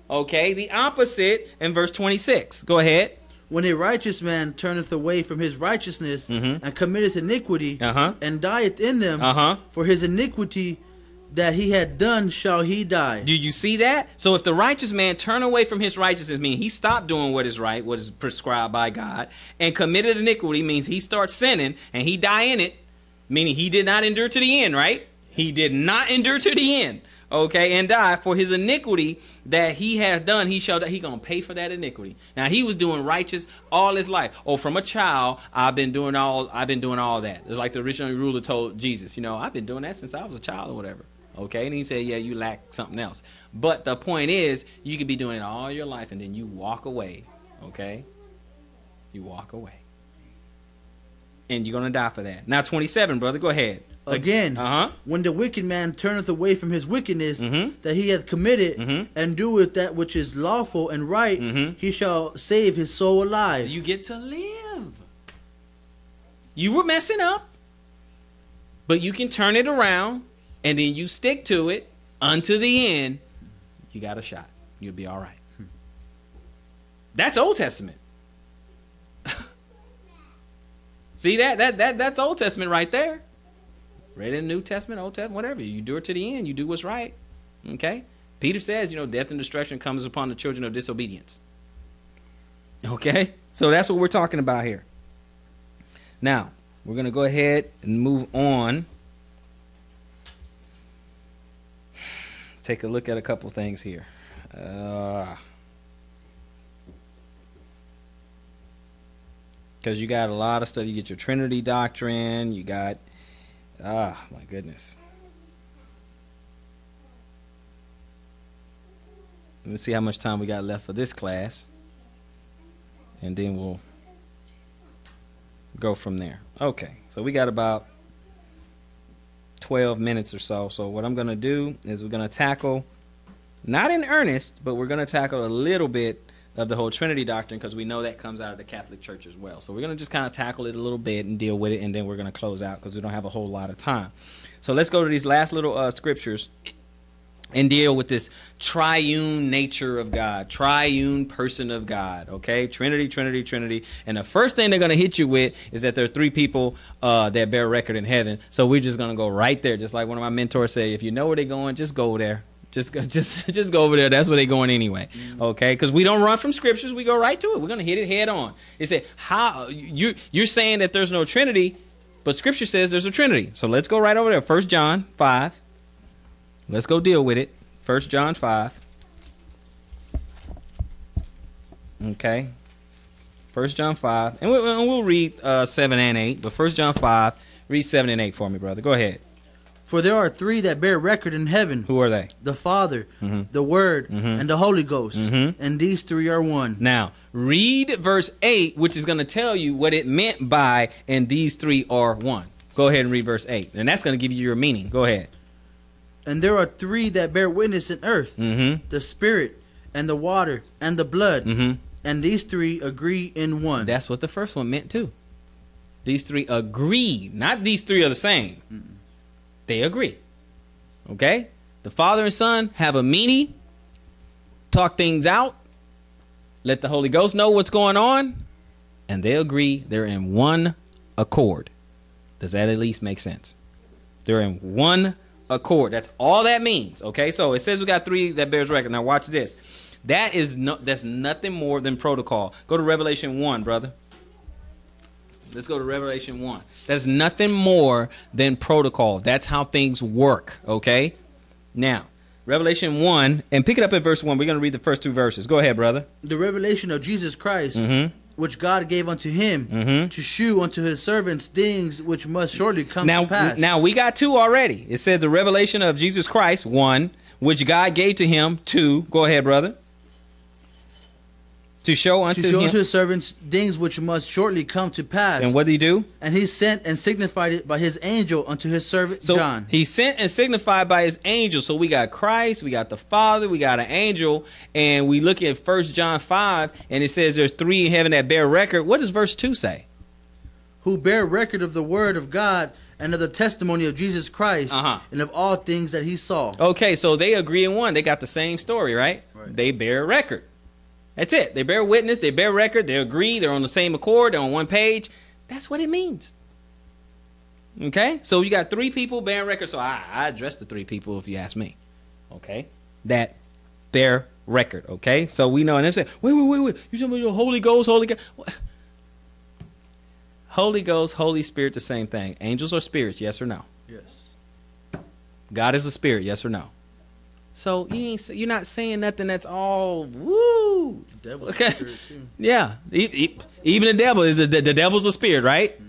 Okay, the opposite in verse 26. Go ahead. When a righteous man turneth away from his righteousness Mhm. and committeth iniquity Uh huh. and dieth in them, Uh huh. for his iniquity that he had done shall he die. Do you see that? So if the righteous man turn away from his righteousness, meaning he stopped doing what is right, what is prescribed by God, and committed iniquity, means he starts sinning and he die in it, meaning he did not endure to the end, right? He did not endure to the end, okay, and die for his iniquity that he has done. He shall die. He gonna pay for that iniquity. Now he was doing righteous all his life. Oh, from a child, I've been doing all. I've been doing all that. It's like the young ruler told Jesus, you know, I've been doing that since I was a child or whatever. Okay, and he said, yeah, you lack something else. But the point is, you could be doing it all your life, and then you walk away. Okay, you walk away, and you're gonna die for that. Now, 27, brother, go ahead. Again, Uh huh. when the wicked man turneth away from his wickedness Mhm. that he hath committed, Mhm. and doeth that which is lawful and right, Mhm. he shall save his soul alive. You get to live. You were messing up, but you can turn it around, and then you stick to it unto the end. You got a shot. You'll be all right. Hmm. That's Old Testament. See that that that that's Old Testament right there. Read in the New Testament, Old Testament, whatever. You do it to the end. You do what's right. Okay. Peter says, you know, death and destruction comes upon the children of disobedience. Okay? So that's what we're talking about here. Now, we're going to go ahead and move on. Take a look at a couple things here. Uh, because you got a lot of stuff. You get your Trinity doctrine. You got, ah, my goodness. Let me see how much time we got left for this class and then we'll go from there. Okay, so we got about 12 minutes or so. So, what I'm going to do is we're going to tackle, not in earnest, but we're going to tackle a little bit of the whole Trinity doctrine because we know that comes out of the Catholic Church as well. So, we're going to just kind of tackle it a little bit and deal with it, and then we're going to close out because we don't have a whole lot of time. So, let's go to these last little uh, scriptures and deal with this triune nature of God, triune person of God. Okay, Trinity, Trinity, Trinity. And the first thing they're going to hit you with is that there are three people uh, that bear record in heaven. So we're just going to go right there, just like one of my mentors say. If you know where they're going, just go there. Just, go- just, just go over there. That's where they're going anyway. Okay, because we don't run from scriptures. We go right to it. We're going to hit it head on. It said, "How you you're saying that there's no Trinity, but Scripture says there's a Trinity." So let's go right over there. First John five. Let's go deal with it. First John 5. Okay. First John 5. And we'll, and we'll read uh, 7 and 8. But First John 5, read 7 and 8 for me, brother. Go ahead. For there are three that bear record in heaven Who are they? the Father, Mhm. the Word, Mhm. and the Holy Ghost. Mhm. And these three are one. Now, read verse 8, which is going to tell you what it meant by, and these three are one. Go ahead and read verse 8. And that's going to give you your meaning. Go ahead. And there are three that bear witness in earth Mm the Spirit, and the water, and the blood. hmm. Mm hmm. And these three agree in one. That's what the first one meant too. These three agree. Not these three are the same. They agree. Okay? The Father and Son have a meeting, talk things out, let the Holy Ghost know what's going on, and they agree they're in one accord. Does that at least make sense? They're in one accord. That's all that means. Okay, so it says we got three that bears record. Now watch this. That is no that's nothing more than protocol. Go to Revelation 1, brother. Let's go to Revelation 1. That's nothing more than protocol. That's how things work, okay? Now, Revelation 1, and pick it up at verse 1. We're going to read the first two verses. Go ahead, brother. the revelation of Jesus Christ, Mhm. Which God gave unto him Mhm. to shew unto his servants things which must shortly come Now, to pass. now we got two already. It says the revelation of Jesus Christ, 1, which God gave to him, 2. Go ahead, brother. To show unto to show him. unto his servants things which must shortly come to pass. and what did he do? And he sent and signified it by his angel unto his servant So John. he sent and signified by his angel. So we got Christ, we got the Father, we got an angel, and we look at First John five, and it says there's three in heaven that bear record. What does verse two say? who bear record of the word of God and of the testimony of Jesus Christ Uh-huh. and of all things that he saw. Okay, so they agree in one. They got the same story, right? Right. They bear record. That's it. They bear witness. They bear record. They agree. They're on the same accord. They're on one page. That's what it means. Okay, so you got three people bearing record. So I, I address the three people if you ask me. Okay, that bear record. Okay, so we know. And them say, wait, wait, wait, wait. You talking about the Holy Ghost, Holy Ghost? Holy Ghost, Holy Spirit, the same thing. Angels are spirits, yes or no? Yes. God is a spirit, yes or no? So you ain't you're not saying nothing that's all woo. The devil's Okay. spirit too. Yeah, E- e- even the devil is a, the, the devil's a spirit, right?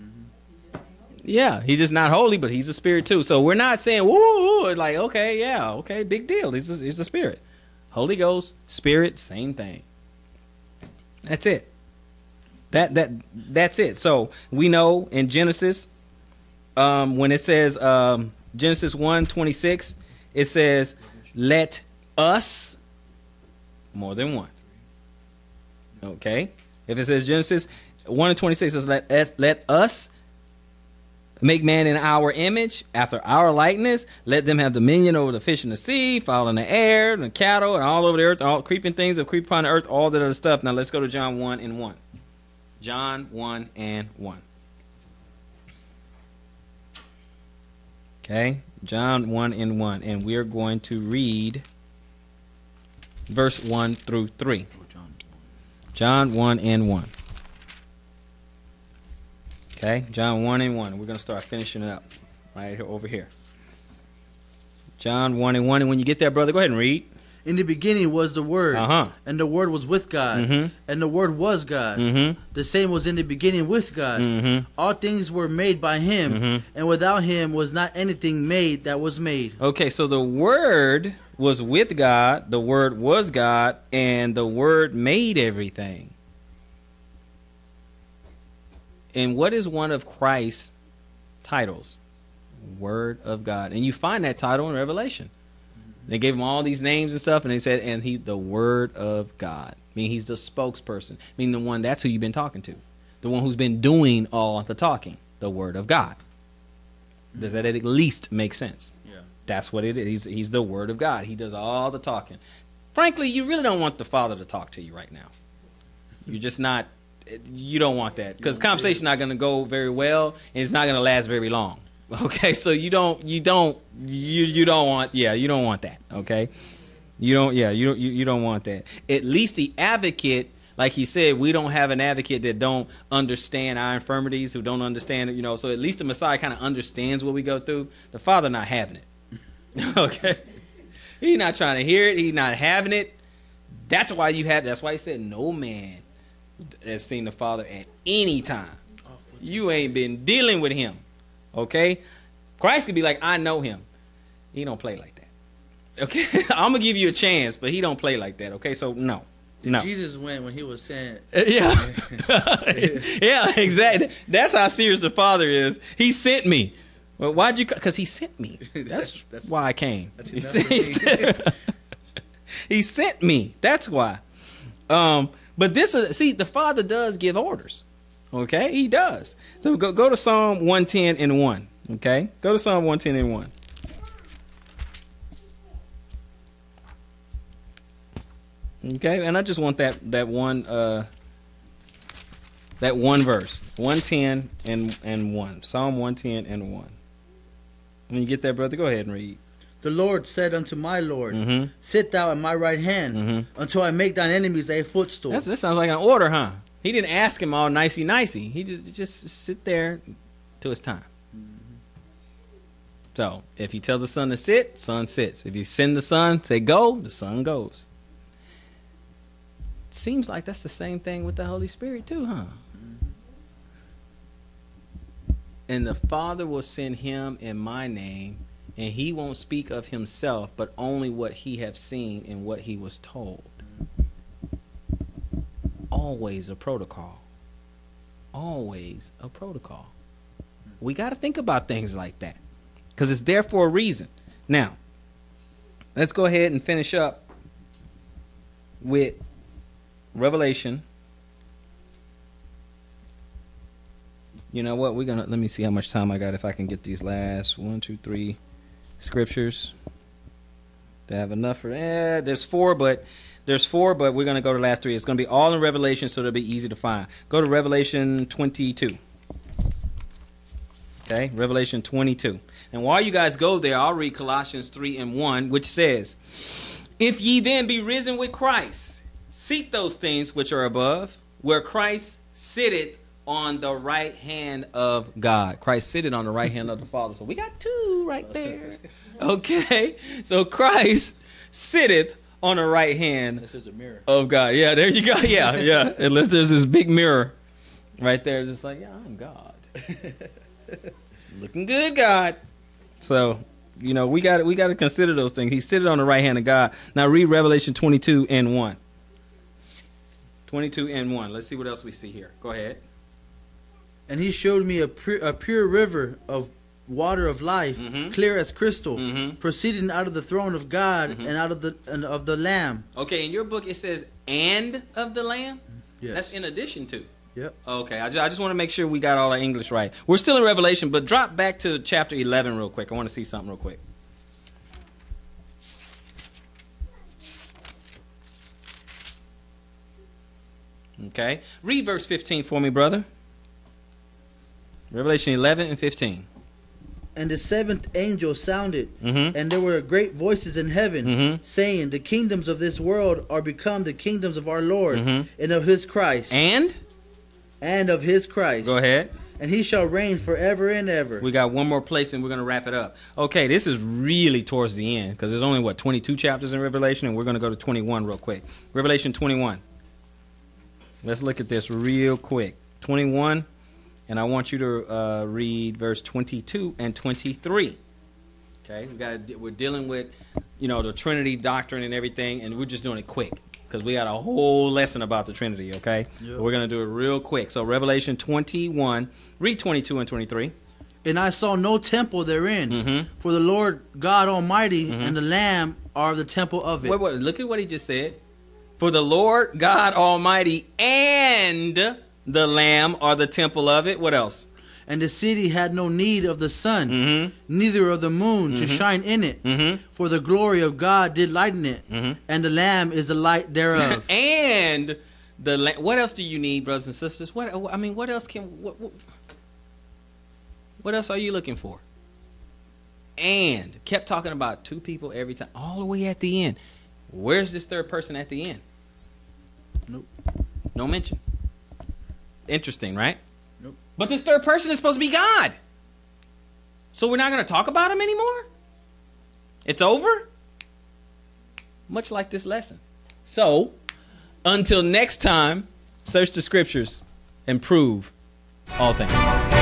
Yeah, he's just not holy, but he's a spirit too. So we're not saying woo, like okay, yeah, okay, big deal. He's a, he's a spirit. Holy Ghost, spirit, same thing. That's it. That that that's it. So we know in Genesis, um, when it says um, Genesis one twenty six, it says, "Let us." More than one. Okay. If it says Genesis one and twenty six says, "Let us, let us make man in our image, after our likeness. Let them have dominion over the fish in the sea, fowl in the air, and the cattle, and all over the earth, all creeping things that creep upon the earth, all that other stuff." Now let's go to John one and one. John 1 and 1. Okay, John 1 and 1. And we're going to read verse 1 through 3. John 1 and 1. Okay, John 1 and 1. We're going to start finishing it up right here over here. John 1 and 1. And when you get there, brother, go ahead and read. In the beginning was the word, Uh huh. and the word was with God, Mhm. and the word was God. Mm The same was in the beginning with God. hmm. Mm hmm. All things were made by him, Mhm. and without him was not anything made that was made. Okay, so the Word was with God, the Word was God, and the Word made everything. And what is one of Christ's titles? Word of God. And you find that title in Revelation. They gave him all these names and stuff, and they said, and he the Word of God. I mean, he's the spokesperson. I mean, the one that's who you've been talking to. The one who's been doing all the talking. The Word of God. Does that at least make sense? That's what it is. He's, he's the Word of God. He does all the talking. Frankly, you really don't want the Father to talk to you right now. You're just not. You don't want that because conversation's not going to go very well, and it's not going to last very long. Okay, so you don't, you don't, you you don't want, yeah, you don't want that. Okay, you don't, yeah, you don't, you, you don't want that. At least the advocate, like he said, we don't have an advocate that don't understand our infirmities, who don't understand. You know, so at least the Messiah kind of understands what we go through. The Father not having it. okay, he's not trying to hear it. He's not having it. That's why you have. That's why he said, "No man has seen the Father at any time." You ain't been dealing with him. Okay? Christ could be like, I know him. He don't play like that. Okay? I'm gonna give you a chance, but he don't play like that. Okay, so no. No. Jesus went when he was saying, Uh, Yeah. yeah, exactly. That's how serious the Father is. He sent me. Well, why'd you? Because he sent me. That's, That's- why I came. that's He enough sent, me. he sent me. That's why. Um, but this is see, the Father does give orders. Okay, he does. So go go to Psalm one ten and one. Okay, go to Psalm one ten and one. Okay, and I just want that that one uh that one verse, one ten and and one, Psalm one ten and one. When you get there, brother, go ahead and read. The Lord said unto my Lord, Mm-hmm. Sit thou at my right hand, Mhm. until I make thine enemies a footstool. That's, that sounds like an order, huh? He didn't ask him all nicey nicey. He just just sit there till it's time. So if he tells the son to sit, son sits. If you send the son, say go, the son goes. Seems like that's the same thing with the Holy Spirit too, huh? And the Father will send him in my name, and he won't speak of himself, but only what he have seen and what he was told always a protocol. Always a protocol. We got to think about things like that because it's there for a reason. Now, let's go ahead and finish up with Revelation. You know what? We're gonna let me see how much time I got if I can get these last one, two, three scriptures. They have enough for eh, there's four, but there's four, but we're gonna go to the last three. It's gonna be all in Revelation, so it'll be easy to find. Go to Revelation 22. Okay, Revelation 22. And while you guys go there, I'll read Colossians 3 and 1, which says, If ye then be risen with Christ, seek those things which are above, where Christ sitteth on the right hand of God. Christ sitteth on the right hand of the Father. So we got two right there. Okay, so Christ sitteth on the right hand This is a mirror. of God. Yeah, there you go. Yeah, yeah. Unless there's this big mirror right there, it's just like, yeah, I'm God. Looking good, God. So, you know, we got we got to consider those things. He's sitting on the right hand of God. Now read Revelation 22 and 1. 22 and 1. Let's see what else we see here. Go ahead. And he showed me a pure, a pure river of water of life, Mhm. clear as crystal, Mhm. proceeding out of the throne of God Mhm. and out of the and of the Lamb. Okay, in your book it says and of the lamb. Yes. That's in addition to. Yep. Okay, I just, I just want to make sure we got all our English right. We're still in Revelation, but drop back to chapter 11 real quick. I want to see something real quick. Okay, read verse 15 for me, brother. Revelation 11 and 15. And the seventh angel sounded, Mm-hmm. and there were great voices in heaven, Mhm. saying, The kingdoms of this world are become the kingdoms of our Lord Mhm. and of his Christ, And and of his Christ. go ahead. And he shall reign forever and ever. We got one more place and we're going to wrap it up. Okay, this is really towards the end because there's only, what, 22 chapters in Revelation, and we're going to go to 21 real quick. Revelation 21. Let's look at this real quick. 21, and I want you to uh, read verse 22 and 23. Okay, we got we're dealing with, you know, the Trinity doctrine and everything, and we're just doing it quick because we got a whole lesson about the Trinity. Okay, Yep. we're gonna do it real quick. So Revelation 21, read 22 and 23. And I saw no temple therein, Mhm. for the Lord God Almighty Mhm. and the Lamb are the temple of it. Wait, wait, look at what he just said. For the Lord God Almighty and the Lamb are the temple of it. What else? And the city had no need of the sun, Mm-hmm. neither of the moon to Mhm. shine in it, Mm-hmm. for the glory of God did lighten it, Mhm. and the Lamb is the light thereof. and the la- what else do you need, brothers and sisters? What I mean, what else can what, what what else are you looking for? And kept talking about two people every time, all the way at the end. Where's this third person at the end? Nope. No mention. Interesting, right? Nope. But this third person is supposed to be God. So we're not going to talk about him anymore? It's over? Much like this lesson. So, until next time, search the scriptures and prove all things.